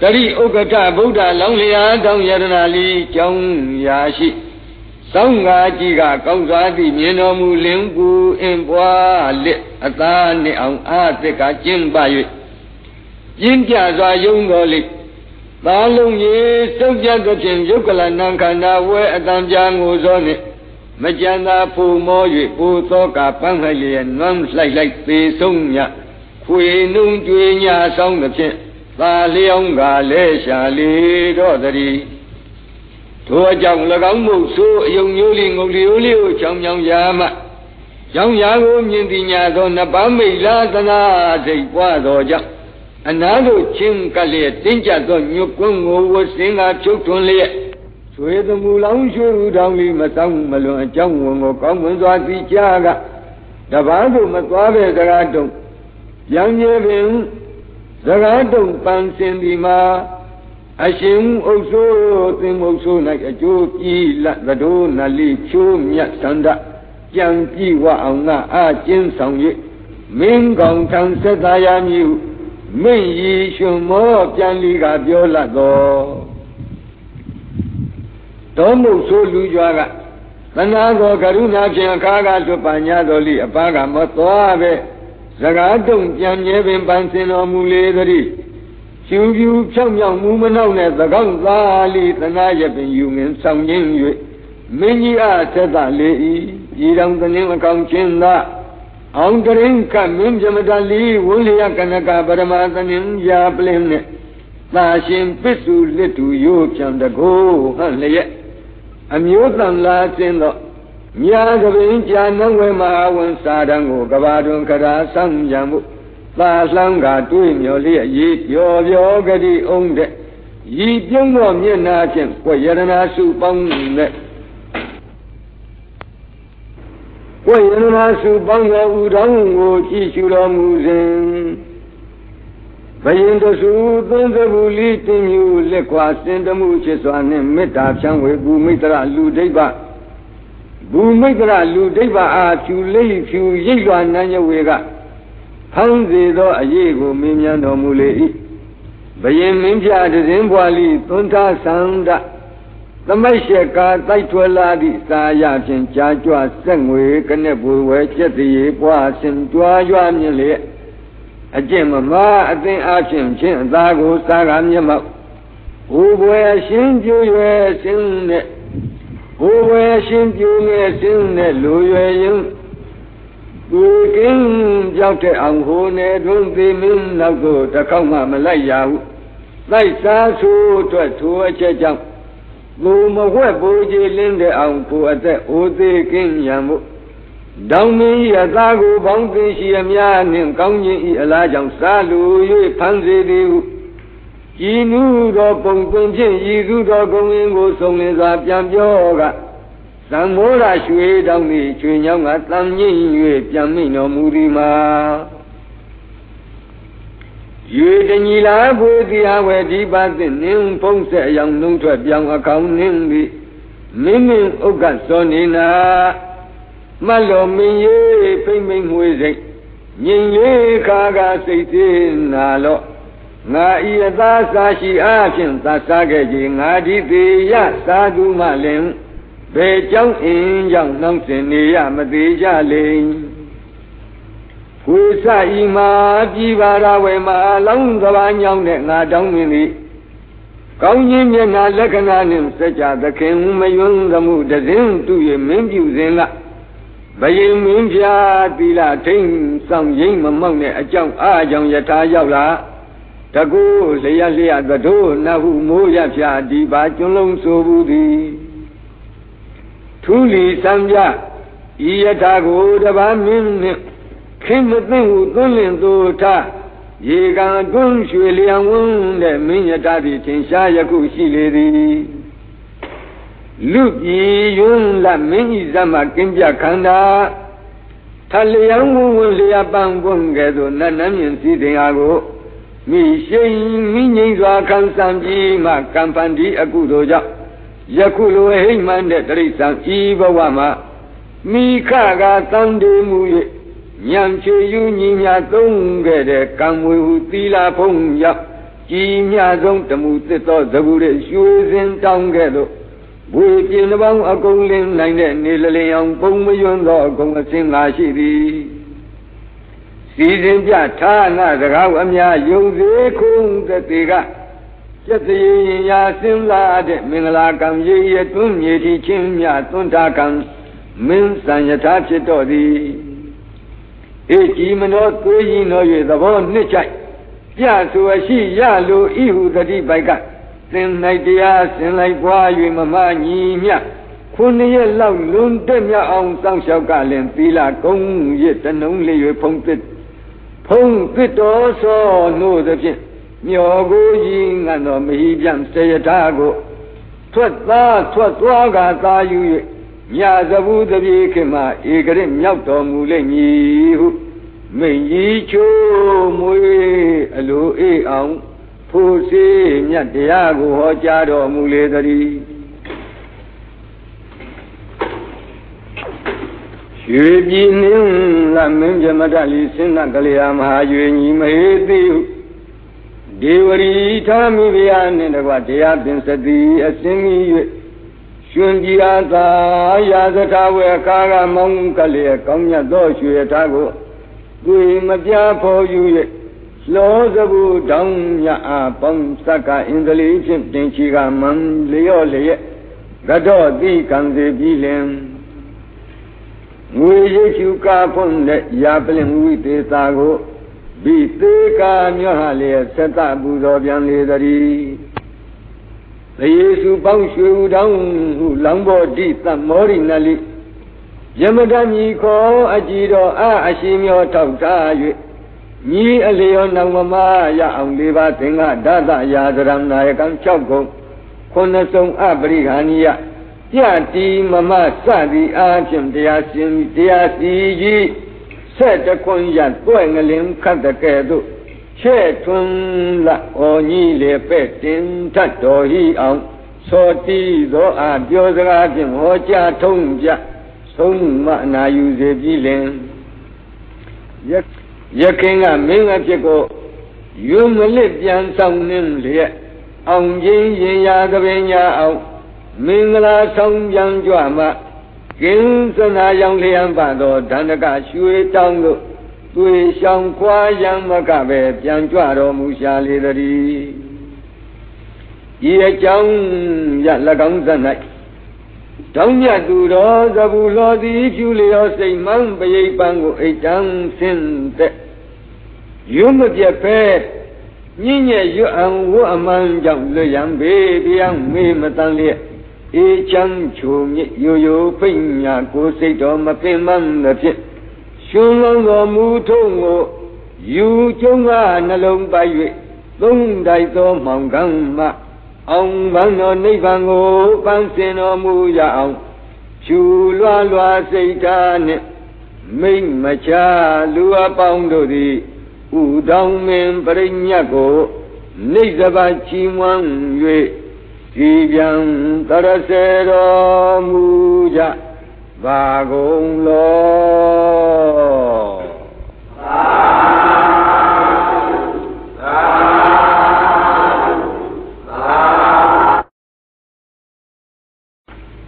တရိဥက္ကဋ္ဌဗုဒ္ဓလောင်းလျာတောင်းယရနာလီကျောင်းရာရှိ စောင်းငါကြီးကကောင်းစွာသည့်မြင်တော်မူလင်ကူအင်ပွားလက်အသာနှင့်အောင်အာသက်ကကျင်းပ၍ပြင်းပြစွာယုံတော်လိသာလုံးကြီးစုပ်ပြတ်သဖြင့်ယုတ်ကလနံခန္ဓာဝဲအတံပြာငိုစောနှင့်မကြံသာဖူမော၍ပူသောကပန်းလိုက်လျက်နွမ်းလိုက်လိုက်ပေဆုံးမြခွေနှုံကြွေညာဆောင်သဖြင့်သာလျောင်းကလဲရှာလေတော့တည်း ထိုအကြောင်း၎င်းမှုဆိုအယုံမျိုးလေးငုံလျိုးလေးကိုချောင်းချောင်းရာမှကြောင်းရာကိုမြင်သိညာသောနပမိတ်လာသနာစိတ်ပွားသောကြောင့်အနာတို့ချင်းကလည်းတင်းကြသောညွတ်ကွန်းကိုဝစင်ကဖြုတ်ထွန်းလျက်ဆွေသမူလောင်းရွှေဦးတောင်းလေးမဆောင်မလွန်အကြောင်းဝင်ကိုကောင်းမွန်စွာသိကြကတပန်းတို့မသွားပဲစကားတုံပြန်ပြေပင်စကားတုံပန်းစင်ဒီမှာ အရှင်ဥစ္ဆိုသင်္မုတ်ဆို၌အကျိုးကြီးလသတို့နလိချိုးမြတ်သန္တကြံကြည့်ဝအောင်ငါအကျဉ်ဆောင်၍မင်းကောင်ထံဆက်သာယာမည်ဟုမင်းရီရှင်မောပြန်လီကပြောလတ်တော်တော်မုတ်ဆိုလူကြွားကသနာသောကရုဏာဖြင့်အခါကလွတ်ပါညာတော်လိအပားကမသွားပဲစကားတုံပြန်မြဲပင်ပန်းစင်တော်မူလေသည် ဖြူဖြူဖြောင်းဖြောင်းမူမနှောက်နဲ့သကောင်းသားလီသနာရပင်ယူငင်ဆောင်ခြင်း၍မင်းကြီးအားသက်သာလေ၏ပြည်တော်သင်းအကောင်ချင်းသာအောင်တရင်ကမင်းပြမတလီဝိလျကနကပရမသနင်းရာပလင်းနဲ့သာရှင်ပစ္စုလစ်သူရိုးပြန်တကိုးဟန်လျက်အမျိုးတန်လာခြင်းတော့မြာကပင်ကြာနှဝဲမဟာဝန်စာတံကိုကဘာတွင်ခရာဆောင်ကြံမှု သာလှမ်းကတွေးမျောလျက်ရေပြောပြောကတိအောင်တဲ့ဤပြုံးသောမျက်နာဖြင့်ကိုယရနာစုပေါင်းနဲ့ကိုယရနာစုပေါင်းသောဥတော်ကိုကြည်ရှုတော်မူစဉ်ဘယင်တဆူသုံးသဘူးလိတင်ယူလက်ခွာစင်တမှုချစ်စွာနှင့်မေတ္တာဖြန့်ဝေဘူမိတ္တရလူဒိဗ္ဗဘူမိတ္တရလူဒိဗ္ဗအားဖြူလေးဖြူရိပ်လွာနန်းရဝေက ဟောင်းစေသောအရေးကိုမင်းမြန်တော်မူလေ၏ဘယင်မင်းပြတည်င်းဘွာလီသွန်သားသန္တသမိုက်ရှက်ကာတိုက်ထွယ်လာသည့်စာရဖြင့်ကြာကြွဆက်ငွေကနဲ့ဘူဝဲကျက်တည်းပွားစင်ကြွားရွမြင်လေအကျင့်မမအသင်အားဖြင့်ချင်းအသာကိုစားကမျက်မှောက်ဘူဘွယ်ရှင်ပြူရွယ်စင်နဲ့ဘူဘွယ်ရှင်ပြူငယ်စင်နဲ့လူရွယ်ရင် သူကင်းပြောက်တဲ့အောင်ဟိုနေတွင်သေမင်းနောက်ကိုတကောက်မှမလိုက်ရဟုလိုက်စားဆိုးအတွက်ထိုအချက်ကြောင့်သူမဝက်ပူကြီးလင်းတဲ့အောင်ကိုအသက်အိုသေးကင်းရံမှုတောင်းမင်းဤအသားကိုပေါင်းသိရှိအများနှင့်ကောင်းခြင်းဤအလားကြောင့်စားလူ၍ဖန်စေသည်ဟုကြည်နူးသောပုံသွင်းဖြင့်ရည်သူသောဂုံရင်းကိုဆုံးလင်းစွာပြန်ပြောက သံမောရရွှေတောင်းသည်ချွေညောင်းကတန်ငိမ့်၍ပြန်မိတော်မူသည်မှာရွေတညီလာဖွေတိအဝေဒီပါသနင်းဖုံးဆက်အယောင်နှုံးထွက်ပြောင်းအကောင်နှင်းသည်မင်းမင်းဥက္ကစောနေနာမတ်တော်မင်းရေးဖိမ့်မိန်ငွေစိတ်ငြိမ်လေးခါကစိတ်သေးနာလော့ငါဤအသာစာရှိအားဖြင့်သတ်စားခဲ့ခြင်းငါဒီသေးရသာဓုမှလင် ဘယ်ကြောင့်အင်းကြောင့်နှောင့်စင်နေရမသေးကြလိမ့်ဝိသဤမှာပြည်ပါရဝေမှာလောင်းသဘာညောင်းတဲ့ငါတောင်းမြင်သည်ကောင်းခြင်းမျက်နာလက္ခဏာနှင့်စัจ जा သခင်မယွန်းသမှုတစဉ်သူ၍မင်းပြုစဉ်ကဘယင်မင်းပြာသီလထိန်ဆောင်ရင်းမမောက်တဲ့အကြောင်းအားကြောင့်ယထာရောက်လာတကူလျက်လျက်သတို့နဟုမိုးရဖြာဒီပါကျွလုံးဆိုဘူးသည် ထူလီစံပြဤယထာကိုတပါမင်းနှင့်ခင်မသိဟုသွန်းလင်သူထရေကံတွန်းရွှေလျံဝန်းတဲ့မင်းယထာသည်ထင်ရှားယခုရှိလေသည်လူပြည်ယွန်းလမင်းဤဇမကင်းပြခန္ဓာထလျံဝန်းဝန်းလျာပန်းပွန်းကဲ့သို့နတ်နမ်းမြင်စည်းတင်အားကိုမိရှိန်မိငိမ့်စွာခံစံပြီးမှကံပန်ဒီအကုသိုလ်ကြောင့် ယခုလိုဟိမ့်မှန်တဲ့တိရစ္ဆာန်ဤဘဝမှာမိခကတန်တေမူ၍ညံချေယူညီမြသုံးခဲ့တဲ့ကံဝေဟုသီလာဖုံးရောက်ကြည်မြဆုံးတမှုသစ်သောသဘူရဲ့ရွှေစင်တောင်းခဲ့လို့ဝေပြင်းပေါင်းအကုန်လင်းနိုင်တဲ့နေလလင်အောင်ပုံမယွန်းသောအကုန်အစင်းလာရှိသည်စီစဉ်ပြထားနာစကားအများယုံသေးခုံတတိက ကျက်သေးရင်ရာစင်းလာတဲ့မင်္ဂလာကံရည်ရတွန်းမြေတီချင်းမြသွန်တာကံမင်းစံယထာဖြစ်တော်သည်အေကြည်မနောသွေးကြီးတော်၍သဘောနှစ်ချိုက်ပြဆိုအရှိရလိုဤဟုတတိပိုက်ကသင်၌တရားဆင်လိုက်ပွား၍မမညီမြခုနှစ်ရက်လောက်လွန်တက်မြအောင်စောင့်ရှောက်ကလည်းသီလကုံရစ်တနှုံးလေး၍ဖုံးသစ်ဖုံးသစ်တော်သောနို့သည်ဖြင့် မျောကိုကြီးငတ်တော်မဟိပြန်စေယထာကိုထွက်သားထွက်သွားကသာယူ၍မြာသဘူးတပြေခင်မှာဧကရစ်မြောက်တော်မူလိမ့်မည်ဟုမိန်ကြီးချိုးမွေးအလိုအေးအောင်ဖို့စေမြတ်တရားကိုဟောကြားတော်မူလေတည်းရွေပြည်နှင်းလမင်းပြမတလီစင်နကလျာမဟာရွေညီမဟေတိဟု ဒေဝရီထာမိဗျာနှင့်တကွတရားပင်စတိအစင်းကြီး၍ရှင်ကြည်အားသာရာဇထာဝေအခါကမောင်းကလေးကောင်းမြတ်သောရွှေထားကိုတွေ့မပြဖို့ယူ၍လောစဘူးတောင်းမြအားပေါင်းစက္ကအင်္ဂလိဖြင့်တင်ချီကမန်လျော့လျက်ကတော့တိကံစီပြီးလင်ငွေရိပ်ချူကာဖွင့်တဲ့ရာပလင်ဝိသေသာကို ဘိသေးကာမျောဟာလျက်ဆက်တပူဇော်ပြန်လေသည်သယေစုပေါင်းရွှေဦးတောင်းဟုလောင်းဘောတိသမောရိနလိယမတမြီခောအကြည်တော်အအရှိမျောထောက်ထား၍ညီအလျောနောင်မမရအောင်လေးပါသင်္ဃဒသရာဇရံနာယကံ6ခုခုနှစ်စုံအပရိခာနိယကြတိမမစသည်အားဖြင့်တရားရှင်တရားစီကြီး ဆက်တခွန်ရတွဲ့ငလင်ခတ်တဲ့ကဲ့သို့ချဲ့ထွန်းလာဩညီလေပဲ့တင်ထတ်တော်ဟိအောင်သောတိသောအပြောစကားဖြင့်ဟောကြားထုံးကြဆုံးမအနာယူစေပြီးလင်ယခင်ကမင်းအဖြစ်ကိုယုံမလစ်ပြန်ဆောင်နှင်းလျက်အောင်ချင်းရင်ရာကပင်ညာအောင်မင်္ဂလာဆောင်ပြန်ကြွမှ ကင်းစနာရောင်လျံပါသောဒန္တကရွှေတောင်းတို့တွေ့ရှောင်ခွာရံမကပဲပြန်ကြွတော်မူရှာလေသည်ဤအကြောင်းရ၎င်းဇ၌တောင်းမြတ်သူတော်သဘူလောသည်ဖြူလျောစိတ်မှန်ပရိပံကိုအိတ်တန်းဆင်းတဲ့ယွမပြက်ဖဲညဉ့်ညက်ရွအံဝအမှန်ကြောင့်လွတ်ရန်ဘေးပြောင်းမေးမတန်လျက် အေးချမ်းချိုမြစ်ရိုရိုဖိတ်ညာကိုစိတ်တော်မပင်မသဖြင့်ရှင်လုံးတော်မူထုံးကိုယူကျုံးကနှလုံးပိုက်၍သုံးတိုက်သောမောင်ကံမှအောင်ဘန်းတော်နိဗ္ဗာန်ကိုပန်းစင်တော်မူရအောင်ရှူလွားလွားစိတ်ထားနှင့်မိတ်မချလူအပေါင်းတို့သည်ဥတောင်းမင်းပရိညတ်ကိုနိစ္စပါချီးမွမ်း၍ ဒီပြန်တရစေတော်မူကြပါကုန်လော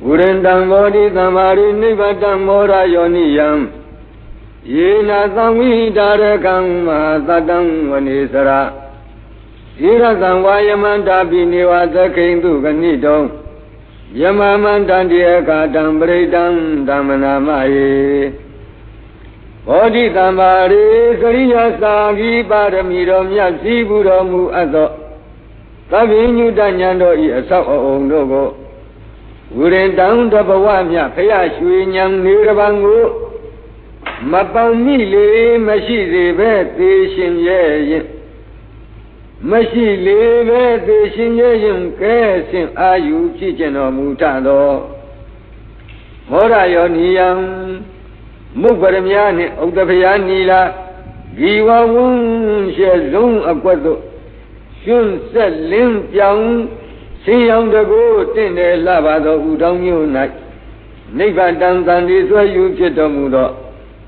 ဝရန္တံဘောဓိသမ္မာရိနိဗ္ဗတံမောရယောနိယံယေနသံဝိတာရကံမဟာသတ္တံဝနေစရာ ဣရသံဝါယမန္တာပိနေဝသခိန်တုကဏိတောယမမန္တံတိအကာတံပရိတံဓမ္မနာမယေဘောဓိတံပါရိကရိယာသာဂိပါရမီတော်မြတ်စည်းဘူးတော်မူအပ်သောသဗ္ဗညုတဉဏ်တော်ဤအဆောက်အအုံတို့ကိုဝိရင်တံတဘဝမြဖရရွှေညံနေရပံကိုမပောင်မိလေမရှိစေပဲသေရှင်ရဲ့ရင် မရှိလေပဲသေရှင်ရဲ့ရင်ကဲဆင်အာယုဖြစ်ကျင်တော်မူထသောမောရယောနိယံမုတ်ပရမယနှင့်ဥဒ္ဒဖယာနီလာဒီဝဝုံရှဲလုံးအကွက်တို့ရှင်ဆက်လင်းပြောင်းဆင်းရောင်တကူတင့်တယ်လှပါသောဥတောင်းမျိုး၌နိဗ္ဗာန်တန်တန်ဒီဆွဲယူဖြစ်တော်မူသော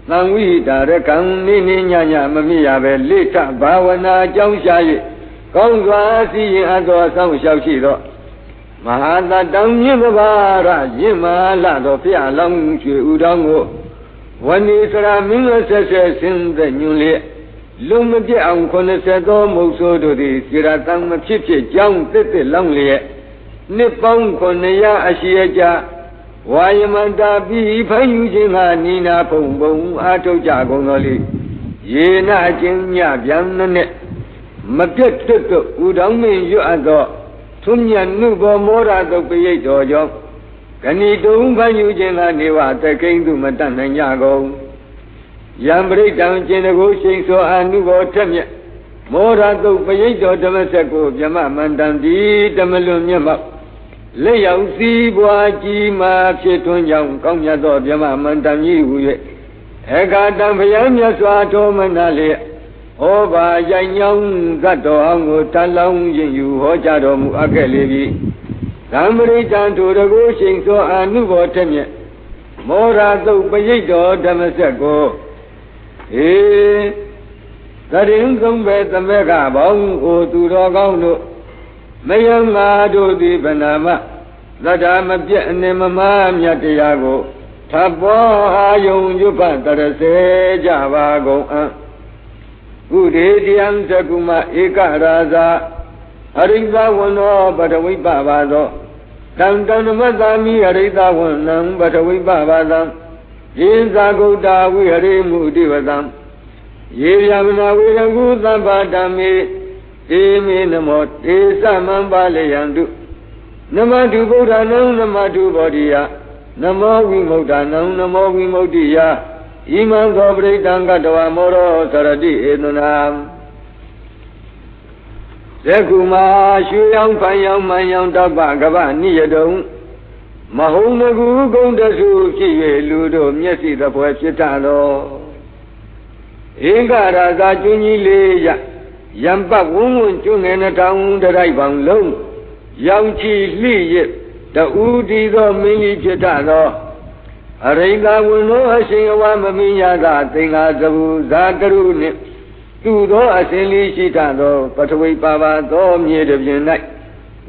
သံဝိတာရကံနိနိညညမမြရပဲလိထဘာဝနာအကြောင်းရှာ၍ ကောင်းစွာစီရင်အပ်သောအဆောင်လျှောက်ရှိသောမဟာတတောင်မြင့်ဘာရရင့်မာလာသောဖျားလောင်းရွှေဥတောင်းကိုဝဏီစရာမင်းဆက်ဆက်ဆင်းသက်ညွန်လျက်လုံမပြတ်အောင်80သောမုတ်ဆိုးတို့သည်စိရတံမဖြစ်ဖြစ်ကြောင်းတစ်တစ်လောင်းလျက်နှစ်ပေါင်း900အရှိအကြဝါယမန္တာပြီးဖန်ယူခြင်းကနိနာဖုံဖုံအာထုတ်ကြကုန်တော်လေယေနအချင်းညပြန်နဲ့ မပြတ်တွတ်တွတ်ဥတောင်းမင်းရွတ်သောထုံညနုဘောမောရတုတ်ပိယိတ်တော်ကြောင့်ဂဏီတုံဖန်ယူခြင်းကနေဝတကိန်းသူမတတ်နိုင်ကြကုန်ယံပရိတံကျင်တကိုရှိန်သောအနုဘောထက်မြက်မောရတုတ်ပရိတ်တော်ဓမ္မဆက်ကိုမြမမန္တန်တိဓမ္မလွန်မြတ်မောက်လက်ရောက်စည်းပွားကြီးမာဖြစ်ထွန်းကြောင်းကောင်းမြတ်သောမြမမန္တန်ကြီးဟူ၍အကာတံဘုရားမြတ်စွာတော်မနာလျက် ဟောပါရိုင်ညောင်းသတ်တော်အောင်ကိုတန်လောင်းရင်ယူဟောကြားတော်မူအပ်ခဲ့လေပြီသံပရိတံထိုတကိုရှိန်သောအနုဘောထက်မြက်မောရတုတ်ပရိတ်တော်ဓမ္မဆက်ကိုအေသရင်ဆုံးပဲသမက်ကဘောင်းအိုသူတော်ကောင်းတို့မယံငါတို့သည်ဗနာမသတ္တမပြည့်အနေမမမြတ်တရားကိုထပ်ပေါ်အာယုံညွတ်ပတရစေကြပါကုန်အံ့ ဥဒေတိယံသကုမဧကရာဇာအရိသဝနောပထဝိပပါသောတံတံမတ္တာမိအရိသဝနံပထဝိပပါသံယေဇာဂုတာဝိဟရိမုတိဝတံယေယမနာဝေရကုသဗ္ဗဓမ္မေဧမေနမောတေသမံပါလယံတုနမတုဗုဒ္ဓနံနမတုဗောဓိယနမောဝိမု ക്ത နံနမောဝိမု ക്തി ယ ဣမံသောပရိတံကတဝမောရောသရတိဧနနာသက္ခုမာရွှေရောင်ဖန်ရောင်မှန်ရောင်တောက်ပကပနိယတုံမဟုံမကူဂုံတဆုဖြစ်၍လူတို့မျက်စိသဖွယ်ဖြစ်တတ်သောဧကရာဇာကျွန်းကြီးလေးရရံပတ်ဝန်းဝန်းကျွန်းငယ်နှထောင်တရိုက်ပေါင်လုံးရောင်ချီလှိရတူဒီသောမင်းကြီးဖြစ်တတ်သော အရိန္ဒဝန်သောအရှင်အဝမမိညာသာသင်္ဃာသဘူဇာကရုနှင့်သူသောအစဉ်လေးရှိတတ်သောပထဝီပါပါသောမြေတပြင်၌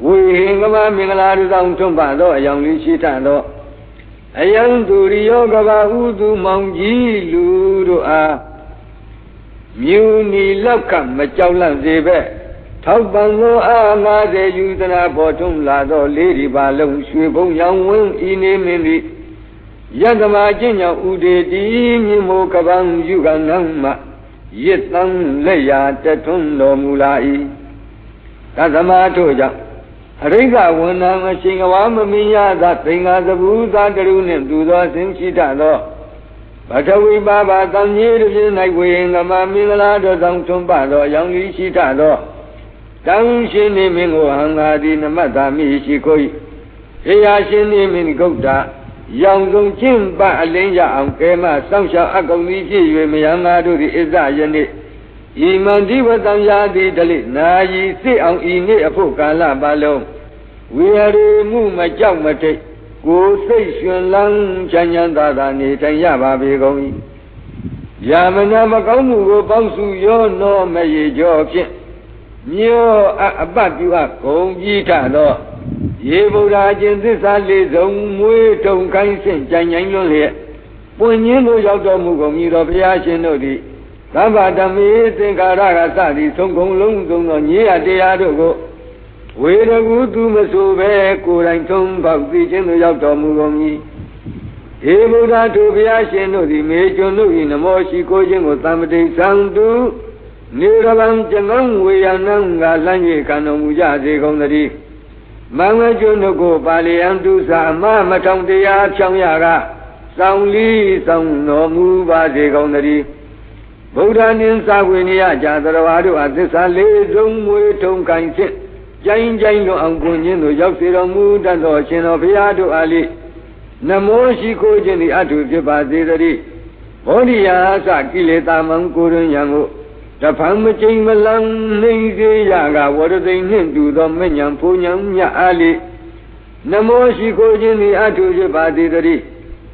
ဝိဟင်္ဂမမင်္ဂလာရဆောင်ထွန်းပါသောအယောင်လေးရှိထသောအယံသူရိယောကဘာဥသူမောင်ကြီးလူတို့အားမြူနီလောက်ကမကြောက်လန့်စေပဲထောက်ပံသောအာနာစေယူသနာပေါ်ထွန်းလာသောလေးဒီပါလုံးရွှေဘုံရောင်ဝင်းဤနေမင်းသည် ယတမအချင်းကြောင့်ဥဒေတိမြင့်မိုးကပံယူကနံမရစ်တံလက်ရာတထွန်းတော်မူလာ၏သသမာတို့ကြောင့်အရိကဝန္နံအရှင်ကဝါမမင်းရသသင်္ဃသဘူးသာတရုနှင့်သူသောဆင်းရှိတတ်သောပထဝီပါပါတံကြီးတို့ဖြင့်၌ဝေငမမင်္ဂလာတော်ဆောင်ထွန်းပသောအယောင်ကြီးရှိတတ်သောတံရှင်နေမင်းကိုဟံဃာတိနမတ္တာမိရှိကို၏ေယရှင်နေမင်းဂုတ်တာ ရောင်စုံကျင့်ပအလင်းရအောင်ကဲမစောင့်ရှောက်အကုန်သည်ဖြစ်၍မယံငါတို့သည်အစ္စယနေ့ဤမန္တိဝတံယာတိတလိနာယီစစ်အောင်ဤနေ့အဖို့ကာလပါလုံးဝိရိမှုမကြောက်မထိတ်ကိုယ်စိတ်ရှင်လန်းချမ်းချမ်းသာသာနေထိုင်ရပါပေကုန်၏ယာမနာမကောင်းမှုကိုပေါင်းစုရောနောမရေကြောဖြင့်မြောအပပြုအပ်ဂုံကြီးထသော ရေဗုဒ္ဓအကျင့်သစ္စာလေးစုံမွေးထုံခိုင်းဆင့်ကြံ့ញိုင်းလွန်းလျက်ပွင့်ရင်းတို့ရောက်တော်မူကုန်ပြီတော်ဘုရားရှင်တို့သည်သဗ္ဗဓမ္မေသင်္ကာရကစသည်သုံးကုန်လုံးသုံးသောညေရတရားတို့ကိုဝေရကူသူမဆိုပဲကိုယ်တိုင်သုံးပေါက်သိခြင်းတို့ရောက်တော်မူကုန်ပြီေဗုဒ္ဓသူဘုရားရှင်တို့သည်မေကျွန်တို့၏နမောရှိကိုခြင်းကိုသံပတိသံတုနေရလံကျငန်းဝေယနံကလမ်း၍ခံတော်မူကြစေကုန်သတည်း မင်္ဂကျွန်းတို့ကိုပါဠိယံတုစာအမမထောင်တရားဖြောင်းရကစောင်းလီစောင်းတော်မူပါစေကုန်သတည်းဗုဒ္ဓနင်းသာဝေနိယဇာတရဝါတို့အသစ္စာလေးစုံမွေထုံကင်ဖြင့်ကြိုင်းကြိုင်းလွန်အောင်ကိုခြင်းတို့ရောက်စေတော်မူတတ်တော်ရှင်တော်ဘုရားတို့အားလိနမောရှိခိုးခြင်းသည်အထုဖြစ်ပါစေတည်းဘောဓိယာသကိလေသာမံကိုရင်းယံကို တဖန်မကျိန်မလန်းနေစေရကဝရသိနှင့်တူသောမညံဖူညံမြတ်အားလိနမောရှိခိုးခြင်းသည်အထုဖြစ်ပါစေတည်း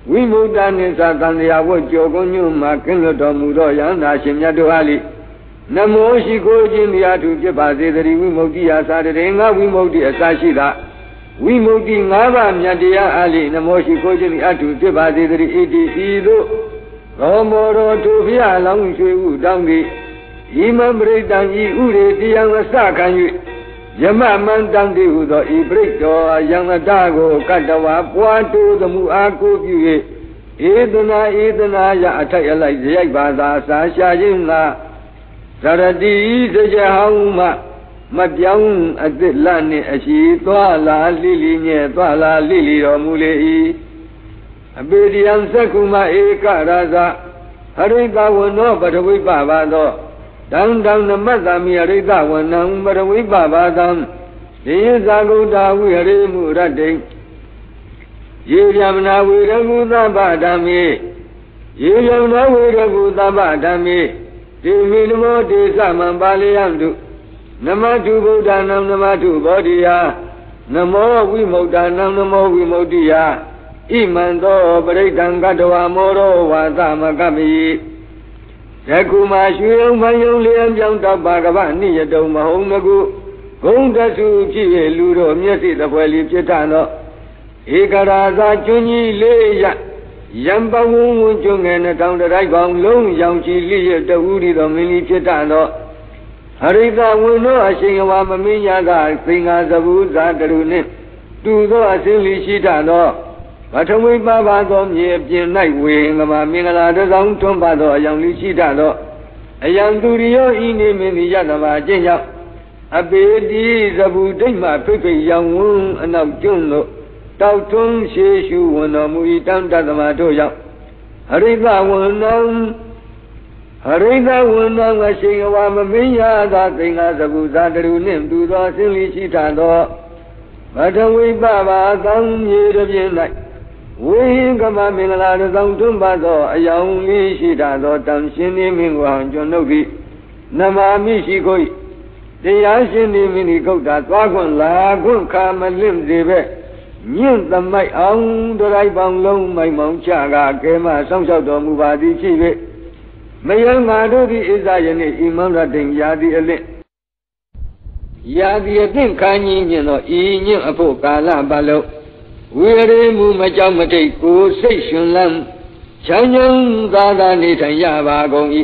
ဝိမု ക്ത နိသသံဃာဝတ်ကြောကုညွမှာကင်းလွတ်တော်မူသောယန္တာရှင်မြတ်တို့အားလိနမောရှိခိုးခြင်းသည်အထုဖြစ်ပါစေတည်းဝိမု ക്തി ယာသာတည်းငါဝိမု ക്തി အစရှိတာဝိမု ക്തി ၅ပါးမြတ်တရားအားလိနမောရှိခိုးခြင်းသည်အထုဖြစ်ပါစေတည်းဣတိဤသို့ရောမောတော်သူဖျားလောင်းရွှေဥတောင်းသည် ဤမပရိတံဤဥရေတရားအစခံ၍ယမမန္တံတိဟုသောဤပရိတောယံတကိုကတ္တဝါပွားတိုးသမှုအားကိုပြု၍ဧတနာဧတနာယအထိုက်အလိုက်ရိုက်ပါသာစာရှာခြင်းသာသရတိစကြဟောင်းမှမပြောင်းအသစ်လနှင့်အရှိသွားလာလိလိညဲ့သွားလာလိလိတော်မူလေ၏အပေဒီယံသက္ကုမဧကရာဇဟရိတဝနောပထဝိပပါသော တံတံနမတ္တမိအရိတဝနံပရဝိပဘာသံဒီဇာဂုတာဝိဟရိမှုရတ္တိယေဗျမနာဝေရကုသဗ္ဗဓမ္မေယေဗျမနာဝေရကုသဗ္ဗဓမ္မေတိမိနမောတေသမံပါဠိယံတုနမတုဗုဒ္ဓနံနမတုဘောဓိယနမောဝိမု ക്ത နံနမောဝိမု ക്തി ယဣမံသောပရိဒံကတဝမောရောဝါသမကမိ ယခုမှရွှေုံမယုံလျံပြောင်းတောက်ပါကဗနိယတုံမဟုံမကုဂုံတဆုဖြစ်၍လူတို့မျက်စိတပွဲလီဖြစ်ထသောဧကရာသာကျွန်းကြီးလေးရယံပဝုံဝကျွန်းငယ်နှထောင်တရိုက်ကောင်လုံးရောင်ချီလိရတဝူရီသောမင်းကြီးဖြစ်ထသောဟရိတဝင်းတို့အရှင်ဝါမမင်းညာကသင်္ဃာသဘူးဇာတရုနှင့်တူသောအစင်းလီရှိထသော ပထဝီပပသောမြေပြင်၌ဝေငမမင်္ဂလာတဆောင်ထွန်းပါသောအယောင်လေးရှိတတ်သောအယံသူရိယောဤနေမင်းသည်ယတဘာအချင်းကြောင့်အပေတိသဗုဒိတ်မှဖိတ်ဖိတ်ရောင်ဝန်းအနောက်ကျွန်းသို့တောက်ထွန်းရှေရှုဝန်တော်မူ၏တန်တသမတို့ကြောင့်ဟရိသဝန္နံဟရိသဝန္နံအရှိန်ဝါမမင်းရသာသင်္ဃသဗုဇာတရုနှင့်တူသောအစင်းလေးရှိထသောပထဝီပပသံမြေတစ်ပြင်း၌ ဝိဟင်ကမမင်္ဂလာသောတွန်းပါသောအယောင်လေးရှိတာသောတန်ရှင်နေမင်းကိုအောင်ကျွန်ုပ်သည်နမာမိရှိကိုတရားရှင်နေမင်းဒီကုတ်တာသွားခွင့်လာခွင့်ခါမလင့်စေပဲညင့်သမိုက်အောင်တရိုက်ပေါင်းလုံးမိုင်မောင်ချကကဲမဆောင်းလျှောက်တော်မူပါသည်ရှိ၍မယံငါတို့သည်ဣဇယနေ့ဣမံရတိယာတိအလင့်ယာတိအသင့်ခန်းကြီးမြင်သောဤညင့်အဖို့ကာလပတ်လုံး ဝိရိမှုမကြောက်မထိတ်ကိုစိတ်ရှင်လန်းချမ်းချမ်းသာသာနေထိုင်ရပါကုန်၏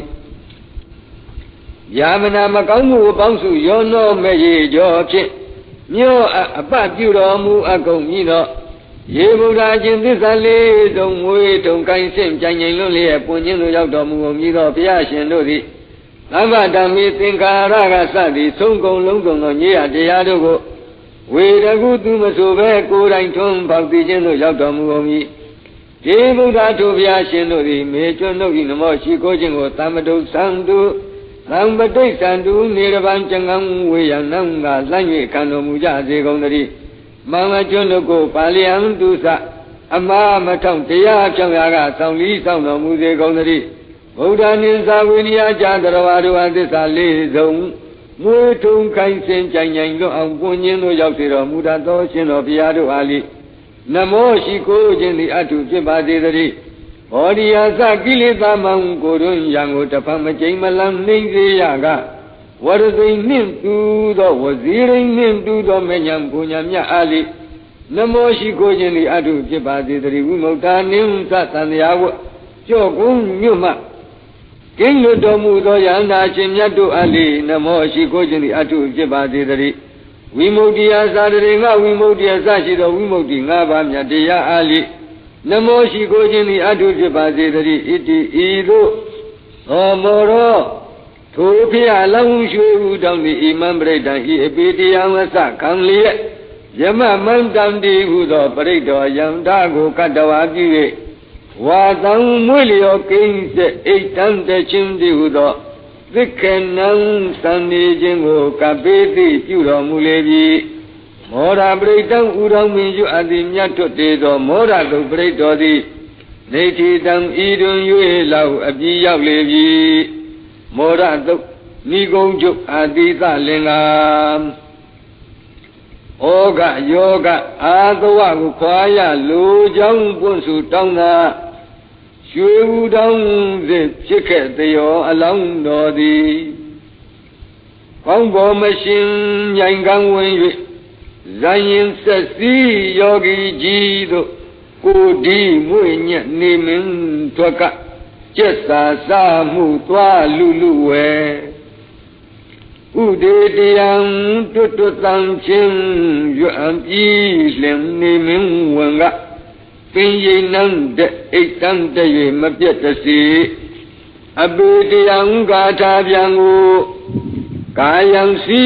ယာမနာမကောင်းမှုပေါင်းစုရောနောမဲ့ရေကြောဖြင့်မြောအပပြုတော်မူအကုန်မြည်သောယေဗုဒ္ဓရှင်သစ္စာလေးစုံမွေးတုံကိုင်းဆင့်ကြိုင်ကြိုင်လွတ်လျက်ပွင့်ခြင်းသို့ရောက်တော်မူကုန်မြည်သောဘုရားရှင်တို့သည်သဗ္ဗဓမ္မေသင်္ခါရကစသည်သုံးကုန်လုံးကုန်သောညေယတရားတို့ကို ဝေရကုသူမဆိုပဲကိုယ်တိုင်ထွန်းပေါက်သိခြင်းတို့ရောက်တော်မူကုန်၏ဒီဗုဒ္ဓသူဘုရားရှင်တို့သည်မေကျွန်းတို့၏နမောရှိခိုးခြင်းကိုတမ္ပတုသံတုသံပတိသံတုနေရပံကျင်ကံဝေယနံကလမ်း၍ခံတော်မူကြစေကုန်သတည်းမမကျွန်းတို့ကိုပါဠိယံတုသအမှားမထောင်တရားဖြောင်းရာကဆောင်းလီဆောင်းတော်မူစေကုန်သတည်းဗုဒ္ဓနိသဝိနည်းကြာတော်ဝါတို့အသစ္စာလေးစုံ မွေထုံခိုင်းစင်ကြိုင်ကြိုင်လွတ်အောင်ပွင့်ခြင်းတို့ရောက်စေတော်မူတတ်သောရှင်တော်ဘုရားတို့အားလိနမောရှိခိုးခြင်းသည်အထုဖြစ်ပါစေတည်းဘောဓိယာသကိလေသာမောင်ကိုတွင်ရံကိုတဖန်မကြိမ်မလန်းနှိမ့်စေရကဝရသိနှင့်တူသောဝဇီရိနှင့်တူသောမဉ္ဇဉ်ပူညာမြတ်အားလိနမောရှိခိုးခြင်းသည်အထုဖြစ်ပါစေတည်းဝိမု ക്ത နိသသံတရားဝကြော့ကုန်းညွတ်မှ ကင်းလွတ်တော်မူသောယန္တာရှင်မြတ်တို့အလိနမောရှိခိုးခြင်းသည်အထုဖြစ်ပါစေတည်းဝိမု ക്തി ယာသာတရေငဝိမု ക്തി ယာစရှိသောဝိမု ക്തി ၅ပါးမြတ်တရားအလိနမောရှိခိုးခြင်းသည်အထုဖြစ်ပါစေတည်းဣတိဤသို့သောမောရောထိုဖျားလောင်းရွှေဟုတောင်းသည်ဣမံပရိဒံဤအပိတရားဝဆခံလျက်ယမမန္တံတိဟုသောပရိဒောယံဓာကိုကတ္တဝါပြု၍ ဝါသံမွေလျောကိဉ္စအိတ်တံတချင်းတိဟုသောသက္ခေနံသံနေခြင်းကိုကပေတိပြုတော်မူလေပြီမောရပရိတံဥတော်မင်းယူအတိမြတ်ထွတ်တေသောမောရသုပရိတော်သည်နေတိတံဤတွင်၍လောက်အပြည့်ရောက်လေပြီမောရသုနိဂုံကျုပ်အာတိသလင်္ကာဩကယောကအာသဝကိုခွာရလူကြောင်းပွန့်စုတောင်းသာ ရွှေဦးတောင်းစစ်ဖြစ်ခဲ့တယောအလောင်းတော်သည်ကောင်းပေါ်မရှင်ញိုင်ကန်းဝင်၍ဇာရင်ဆက်စည်းယောဂီကြီးတို့ကိုဒီမွေညက်နေမင်းထွက်ကကျက်စာစားမှုသွားလူလူဝဲဥဒေတယံတွတ်တွတ်တန်ချင်းရွံပြီးလင်နေမင်းဝင်က ပင်ရိနံတဲ့အိတ်တန်းတဲ့၍မပြတ်တစီအပေတယံဂါထာပြန်ကိုကာယံစီ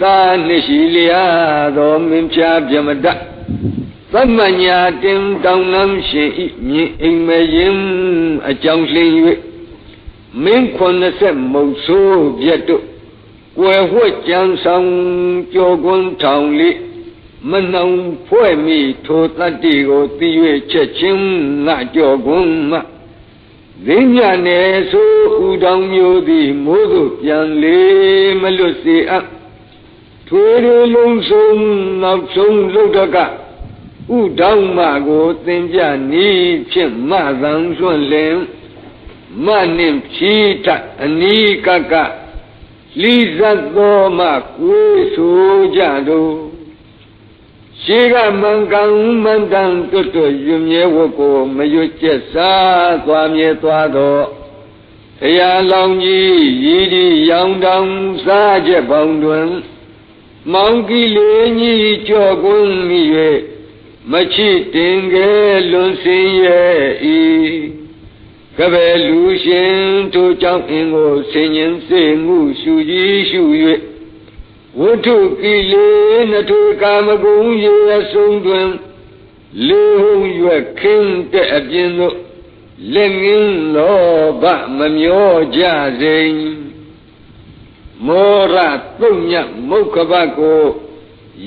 သာနှရှိလျာသောမင်းဖြာပြမတသမညာတင်တောင်းလမ်းရှင်ဤမြင်အိမ်မရင်အကြောင်းလင်း၍မင်း90မုံဆိုးပြတ်တို့ကွယ်ဝှက်ကြံဆောင်ကြောကွန်းထောင်လိ မနှောင်ဖွဲ့မိထိုတတ္တိကိုသိ၍ချက်ချင်းငါကြောကွန်းမှဈဉ္ညာနယ်ဆိုဥတောင်မျိုးသည်မိုးသို့ပြန်လေမလွတ်စေအပ်ထွေတွေလုံးစုံနောက်ဆုံးလုတ်တကဥတောင်မကိုသင်ကြနီးဖြင့်မသံစွန့်လင်မနှင့်ဖြီးထအနီးကကလိဇတ်သောမှကိုယ်ဆိုကြတို့ ရှိကမံကံမန္တံတွတ်တွရွမြဲဝတ်ကိုမရွတ်ကျက်စားသွားမြဲသွားတော့တရားလောင်ကြီးရည်ဒီရောင်တောင်စားချက်ပေါင်းတွင်မောင်ကီလေးကြီးကြော့ကွန်းမိ၍မချစ်တင်ကဲလွန်စင်ရဲ့ဤကပဲလူရှင်တို့ကြောင့်အင်းကိုဆင်ញင်စေမှုရှူကြီးရှူ၍ ဝတ္ထုကိလေနထုကာမဂုဏ်ရေအဆုံးတွင်လေဟုံရွက်ခင်းတဲ့အပြင်သို့လက်ငင်းလောဘမမျောကြစိန်မောရတုံညမုခဘကို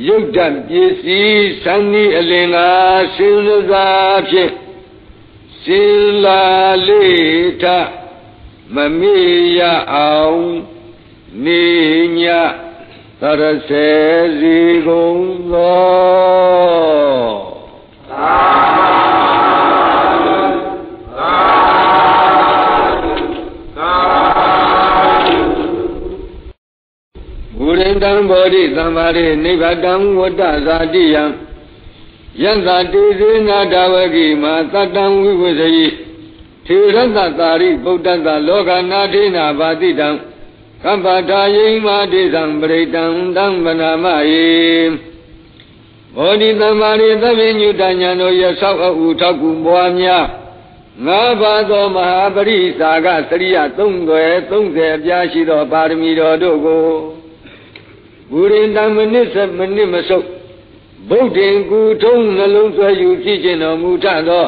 ရုတ်တပစ္စည်းသံဤအလင်္ကာစင်စားဖြင့်စင်လာလေးထမမေ့ရအောင်နေည သရစေစီကုန်သောသာဘုရင်တံဘောဓိသမ္မာရိနိဗ္ဗတံဝတ္တဇာတိယံယန္တာတေစေနာတဝကိမာသတ္တံဝိဝဇယိထေရတသာရိဗုဒ္ဓတလောကနာထေနာဘာတိတံ ကမ္ဘာတာယိမာတိသံပရိတံတံဗနာမယေဘောဓိသမ္မာရိသဗ္ဗညုတညာတို့ရဆောက်အဥထောက်ကူပွားများငါးပါးသောမဟာပရိစာကစရိယ30 30အပြားရှိသောပါရမီတော်တို့ကိုဘူရင်တမနစ်စမနစ်မဆုပ်ဗုဒ္ဓင်ကူထုံးနှလုံးသွဲယူကြည့်ခြင်းတော်မူထသော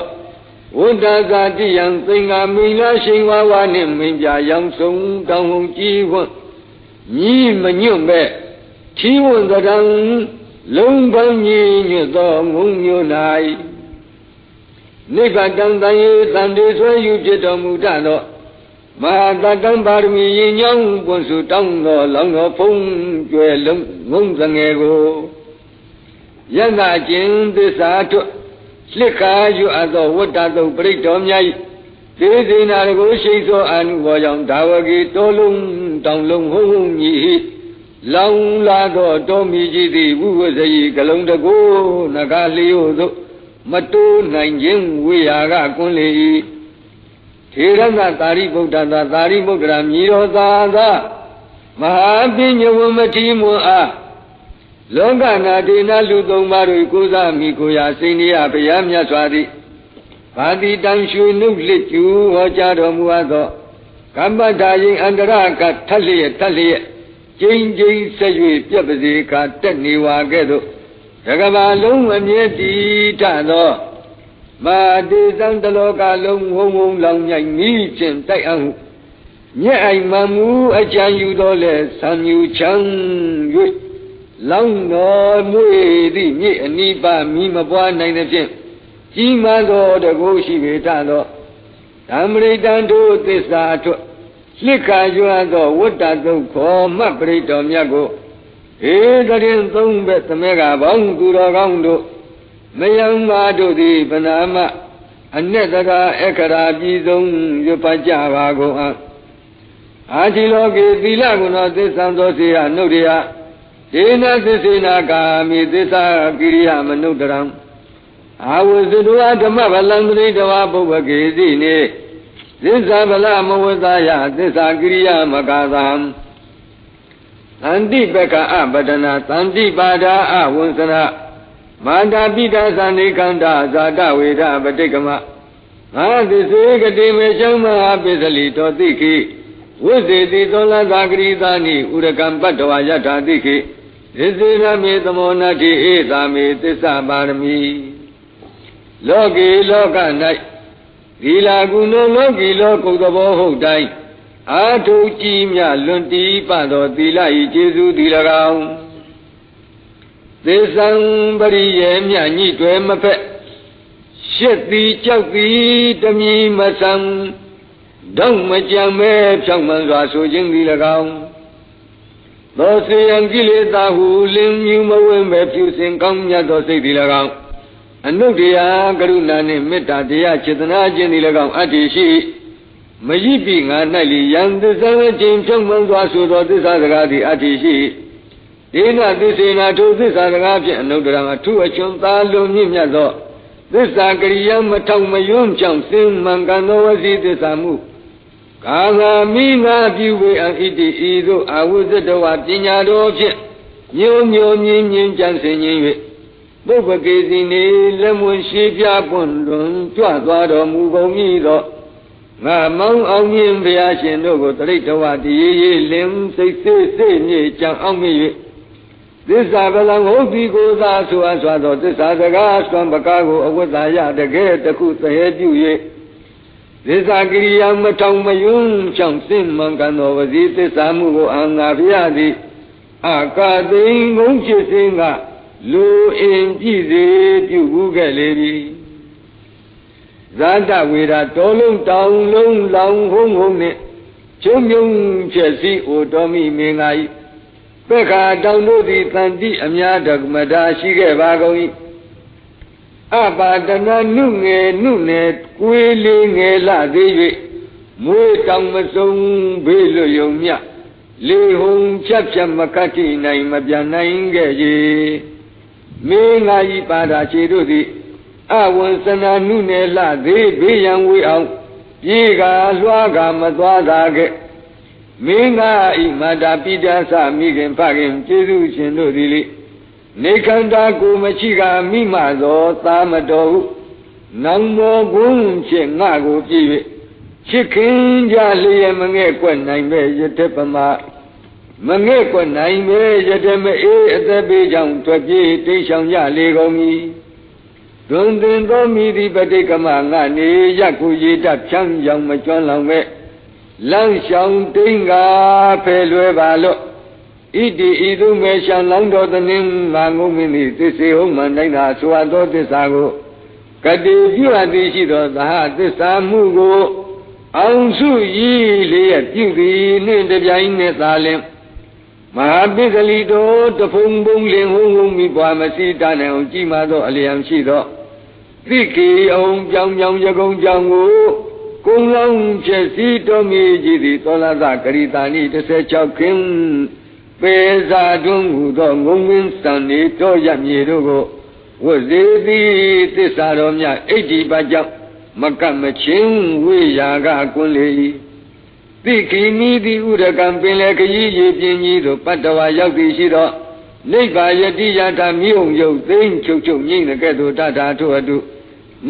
ဝန္တာဇာတိယံသင်္ဃာမိလာရှိန်ဝါဝါနှင့်မင်းပြရောင်စုံတောင်းဟုံကြီးဝတ်ညီမညွတ်မဲ့ထီးဝန္တရံလုံးပန်းကြီးညွတ်သောငုံမျိုး၌နိဗ္ဗာန်တန်တန်ရေတန်တေဆွဲယူဖြစ်တော်မူတတ်သောမဟာတတံပါရမီရင်ညောင်းပွန်စုတောင်းသောလောင်းတော်ဖုံးကျွယ်လုံးငုံသငယ်ကိုယန္တာကျင်သစ္စာထွ လှစ်ခါယူအပ်သောဝတ္တသုပရိတော်မြတ်၏သေစေနာကိုရှိသောအနုဘောကြောင့်ဒါဝကေတောလုံးတောင်လုံးဟုံဟုံကြီးလောင်လာသောတောမီကြီးသည်ဝုဝဇယီကလုံးတကိုနဂါလျို့သို့မတိုးနိုင်ခြင်းဝိရာကကွန်းလေ၏ထေရသသာရိပုတ္တသာသာရိပုတ္တရာမြည်တော်သာသာမဟာပညဝမတိမွန်အား လောကနာဒေနလူသုံးပါးတို့ကိုးစားမိကိုရာစိန်ရဘုရားမြတ်စွာသည်ဘာတိတံရွှေနုလက်ကျူဟောကြားတော်မူအပ်သောကမ္မတာယင်အန္တရကထက်လျက်ထက်လျက်ကျင်းကျင်းဆက်၍ပြက်ပါစေကတက်နေဝါကဲ့သို့တကဘာလုံးအမြဲတည်ထသောမာတေသံတလောကလုံးဝုံဝုံလောင်မြိုင်မိဖြင့်တိုက်အောင်ညက်အိမ်မှမူအကြံယူတော်လဲဆံမြူချမ်း၍ လောင်းတော်မွေသည့်မြေအနိပါမိမပွားနိုင်သည်ဖြင့်ကြီးမားသောတကုရှိပေတသောဓမ္မရိတံတို့သစ္စာအတွက်လှစ်ခါကျွမ်းသောဝတ္တသုတ်ခေါ်မှတ်ပရိတော်မြတ်ကိုဧတရင်သုံးဘက်သမဲကဘောင်းသူတော်ကောင်းတို့မယံမာတို့သည်ဗနာမအ내တကာအခရာပြည်ဆုံးရွတ်ပတ်ကြပါကုန်အအာတိလောကေသီလကုဏသစ္ဆံသောစေယနှုတ်ရယ ဒေနသစ္စေနာကာမိသစ္စာကိရိယာမနုတရံအာဝဇုတဝဓမ္မဗလံတိတဝပုဗ္ဗကေစီနေသစ္စာဗလမဝသယသစ္စာကိရိယာမကာသံသန္တိပက္ခအပဒနာသန္တိပါဒာအဝန္စနာမာတာပိတာသန္တိကန္တာဇာတဝေဒပဋိကမငါသစ္စေကတိမေရှံမဟာပိစလိတောတိခိဝိသေတိသောလသာဂရိသာနိဥရကံပတ္တဝယထာတိခိ သစ္စေရမေသမောနတိဧသာမေသစ္စာပါရမီလောကေလောက၌ဒီလာကုဏလောကီလောကုသဘောဟုတ်တိုင်းအာထုကြည်မြလွန်တီးပသောသီလဤကျေစုတည်၎င်းသေသံပရိယေမြညိတွယ်မဖက်ရှစ်သည်ကြောက်သည်တမီမဆံဒုံမကြံမဲဖြောင်းမှန်စွာဆိုခြင်းသည်၎င်း သောစေယံကိလေသာဟုလင်းမြူမဝင်းပဲဖြူစင်ကောင်းမြတ်သောစိတ်သည်၎င်းအနုတ္တရာကရုဏာနှင့်မေတ္တာတရားစေတနာခြင်းသည်၎င်းအတ္တိရှိမရည်ပြီငါ၌လီယံသစ္စာခြင်းဖြုံးမှန်စွာဆိုသောသစ္စာစကားသည်အတ္တိရှိဒေနသစ္စေနာထိုသစ္စာစကားဖြင့်အနုတ္တရာအထုအချွန်သာလွန်မြင့်မြတ်သောသစ္စာကရိယာမထောက်မယွန်းကြောင့်စင်မှန်ကန်သောဝစီသစ္စာမှု ကာငာမိငါပြုဝေအံဣတိဤသို့အာဝုဇ္ဇတဝပညာတော်ဖြင့်ညိုညိုမြင်းမြင်းကြံစင်ခြင်း၍ပုပ္ပကေစီနေလက်မွန်ရှိပြပွန်လွန်ကြွသွားတော်မူကုန်၏သောငါမောင်းအောင်မြင်ဘုရားရှင်တို့ကိုတရိတ်တဝတည်ရေးလင်းစိတ်စေးစေးမြေကြံအောင်မြင်၍သစ္စာဗလံဟုတ်ပြီကိုသာဆိုအပ်စွာသောသစ္စာစကားဆွမ်းပကားကိုအဝတ်သာရတကယ်တခုသဟဲပြု၍ သစ္စာကိရိယာမထောင်မယွန်းချောင်းစင်မှန်ကန်သောဝစီသစ္စာမှုကိုအာငါဖျားသည်အာကာသိင်ငုံချစ်စင်ကလူအင်ပြည့်စေပြုဘူးခဲ့လေပြီဇာတဝေဒတော်လုံးတောင်လုံးလောင်ဟုံးဟုံးနဲ့ချုံမြုံဖြစ်စီအိုတော်မိမင်္ဂာဤပက္ခာတောင်တို့သည်တန်တိအများဓမ္မတာရှိခဲ့ပါကုန်၏ အပါဒနာနုငယ်နုနယ်ကွေးလေးငယ်လာသေး၍မွေးတောင်မစုံဘေးလွယုံမြလေဟုံဖြတ်ဖြတ်မကတိနိုင်မပြန်နိုင်ခဲ့ရေမင်းငါဤပါဒခြေတို့သည်အဝံစနာနုနယ်လာသေးဘေးရန်ဝေးအောင်ပြေကလွှားကမသွားတာခဲ့မင်းငါဤမာတာပိတာသမိခင်ဖခင်ကျေးဇူးရှင်တို့သည်လေ နေခန္ဓာကိုမရှိကမိမသောသာမတော်ဟုနောင်မောကုန်းဖြင့်ငါကိုပြည့်၍ချစ်ခင်ကြလျက်မငဲ့ကွက်နိုင်မဲ့ယတပမမငဲ့ကွက်နိုင်မဲ့ယတမအေးအသက်ပေးကြောင့်တွေ့ပြေးတိတ်ဆောင်ကြလေကုန်၏ဒွန်တင်သောမိဒီပဋိကမငါနေရခုရေတဖြန်းရောင်မကျွမ်းလောင်မဲ့လမ်းရှောင်တိန်ကဖယ်လွယ်ပါလို့ ဣတိဤသူမေရှံလောင်းတော်သနင်းငါငုံမင်းသည်သစ္စေဟုတ်မှန်တိုင်းသာဆိုအပ်သောသစ္စာကိုကတိပြုအပ်သည်ရှိသောသဟသစ္စာမှုကိုအောင်စုရည်လျက်ပြုသည်နှင့်တပြိုင်နက်သာလင်မဟာပိကလီတော်တဖုံဖုံလင်ဟုံဟုံမိပွားမစီတနိုင်အောင်ကြည်မာသောအလျံရှိသောသိကေအောင်ကြောင်ကြောင်ရကုံကြောင်ကိုကုံလောင်းဖြစ်စီတော်မီကြည်သည်သောလသဂရိတာနိ16ခင်း ပေစာတွန်းဟူသောငုံဝင်းစံနေတော်ရမြေတို့ကိုဝဇေတိသစ္စာတော်မြတ်အိဋ္ဌိပါကြောင့်မကတ်မချင်းဝိရာကကွန်းလေ၏သိခိမိတိဥရကံပင်လေခရီးရေပြင်းကြီးတို့ပတ္တဝါရောက်သည်ရှိသောနိဗ္ဗာယတိယတာမိုံယုတ်သိမ့်ချုပ်ချုပ်ငိမ့်တဲ့ကဲ့သို့တထာထို့အတု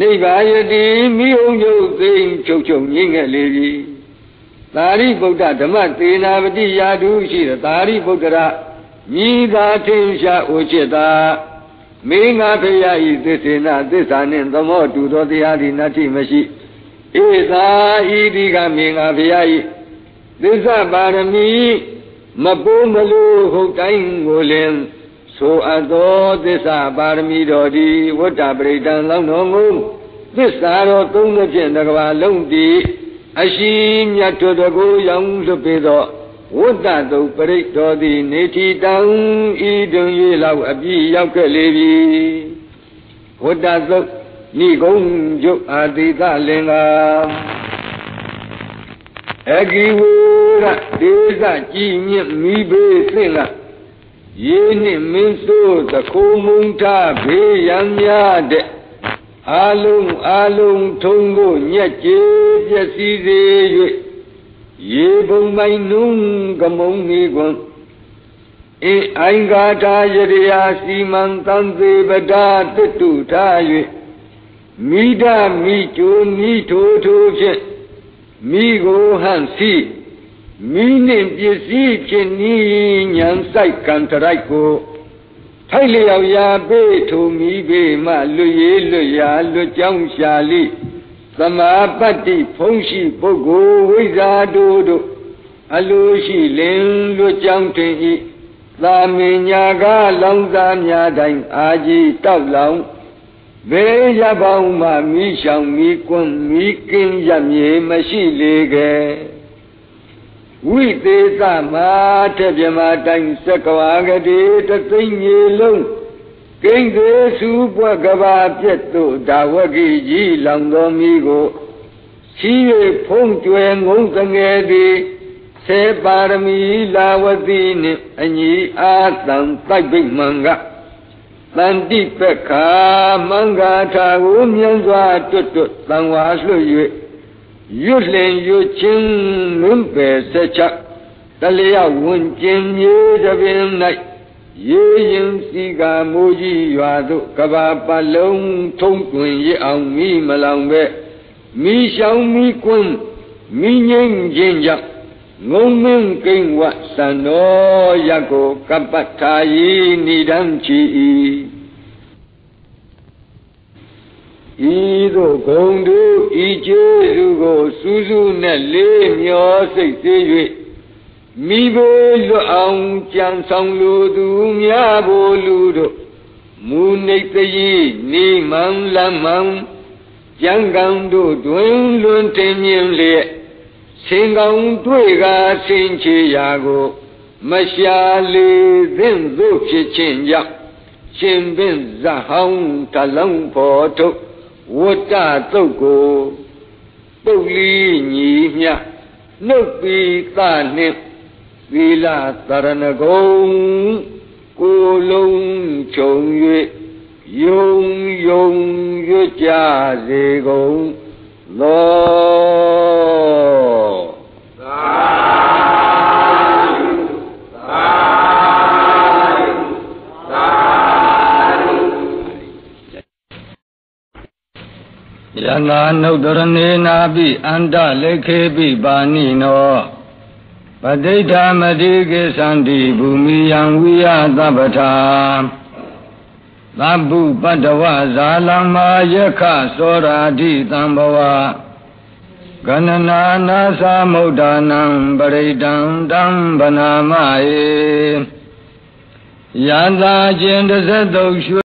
နိဗ္ဗာယတိမိုံယုတ်သိမ့်ချုပ်ချုပ်ငိမ့်ခဲ့လေပြီ သာရိပုတ္တဓမ္မသေနာပတိယာတုရှိတဲ့သာရိပုတ္တရာမိသာထင်ရှားဥจิตတာမင်းငါဖရာဤသစ္စေနသစ္စာနှင့်သမောတူသောတရားသည်နတ္ထိမရှိဧသာဤဒီကမင်းငါဖရာဤသစ္စာပါရမီမပိုးမလို့ဟုတ်တိုင်းကိုလင်ဆိုအပ်သောသစ္စာပါရမီတော်ဒီဝတ္တပရိဒံလောင်းတော်မူသစ္စာတော်သုံးသဖြင့်တကဘာလုံးတည် အရှိမြတ်တို့တကူရောင်လွတ်ပေသောဝတ္တတုပရိတော်သည်နေထီတံဤတွင်၍လောက်အပြည့်ရောက်ခဲ့လေပြီဝတ္တသုနိဂုံကျုပ်အာတိသလင်္ကာအဂိဝေရဒေသကြည်မြင့်မိဘေးသင့်လာရေနှင့်မင်းစိုးသခိုးမုံထဘေးရန်များတဲ့ အာလုံးအာလုံးထုံကိုညက်ကြေးပျက်စီးစေ၍ရေပုံမိုင်နုံကမုံနေကွန်အေအိုင်ဂါထာယရိယာစီမံတန်သေးပဒါတတုထား၍မိဒမိကျိုးမိထိုးထိုးဖြင့်မိကိုဟန့်စီမိနှင့်ပစ္စည်းဖြင့်ဤညံဆိုင်ကံတရိုက်ကို ထိုက်လျောက်ရာပေးထုံမိပေမှလွတ်ရလွတ်ရာလွတ်ကြောင်းရှာလိသမာပတ္တိဖုံးရှိပုဂ္ဂိုလ်ဝိဇ္ဇာတို့တို့အလိုရှိလင်လွတ်ကြောင်းတင်ဤသာမင်ညာကလောင်စားများတိုင်းအာကြီးတောက်လောင်ဘေးရပေါင်းမှမိရှောင်မိကွန်းမိကင်းရမြေမရှိလေခဲ့ ဝိသေးသမတဲ့ပြမတိုင်းစက္ကဝါကတိတသိမ့်မြေလုံးကိန်းသေးစုပွက်ကဘာပြက်တို့ဒါဝကိကြီးလောင်တော်မီကိုချီး၍ဖုံးကျွယ်ငုံငယ်သည်ဆေပါရမီလာဝတိနှင့်အညီအာတံတိုက်ပိမှန်ကတန်တိပက္ခမင်္ဂထာကိုမြန်းစွာတွတ်တွတ်တန်ဝါလွှတ်၍ ရွတ်လင်ရွတ်ချင်းလွန်းပယ်ဆက်ချက်တလျက်ဝန်ကျင်မြေတပင်၌ရေရင်စီကမိုးကြီးရွာသို့ကဘာပလုံးထုံးတွင်ရအောင်မိမလောင်ပဲမိရှောင်မိကွန်းမိငိမ့်ခြင်းကြောင့်ငုံမင်းကိန်းဝသံတော်ရကိုကပ္ပထာယီနိဒံချီ၏ ဤသို့ဂုံတို့ဤကျေးဇူးကိုစူးစူးနဲ့လေးမျောစိတ်သေး၍မိဘလွတ်အောင်ကြံဆောင်လိုသူများဘိုလ်လူတို့မူနေတည်နေမှန်လမ်းမှန်ကြံကံတို့တွင်လွန်တင်မြင်လျက်ဆင်ကောင်တွေ့ကားဆင်ချေရာကိုမရှာလေသင့်သို့ဖြစ်ခြင်းကြောင့်ရှင်ပင်ဇဟောင်းတလုံးဖို့ထုတ် ဝတ္တသုတ်ကိုပုတ်လီညီမြနှုတ်ပြီးသနှင့်သီလသရဏဂုံကိုလုံးခြုံ၍ယုံယုံရွကြစေကုန်သော နာနုဒရဏေနာပိအန္တလေခေပိပါဏိနောပဋိဋ္ဌာမတိကေသန္တိဘူမိယံဝိယသဗ္ဗထာသဗ္ဗုပတ္တဝဇာလမ္မာယခသောရာတိသံဘဝကဏနာနာသမုဒ္ဒနံပရိဒံတံဗနာမယေယန္တာကျင်တဇတု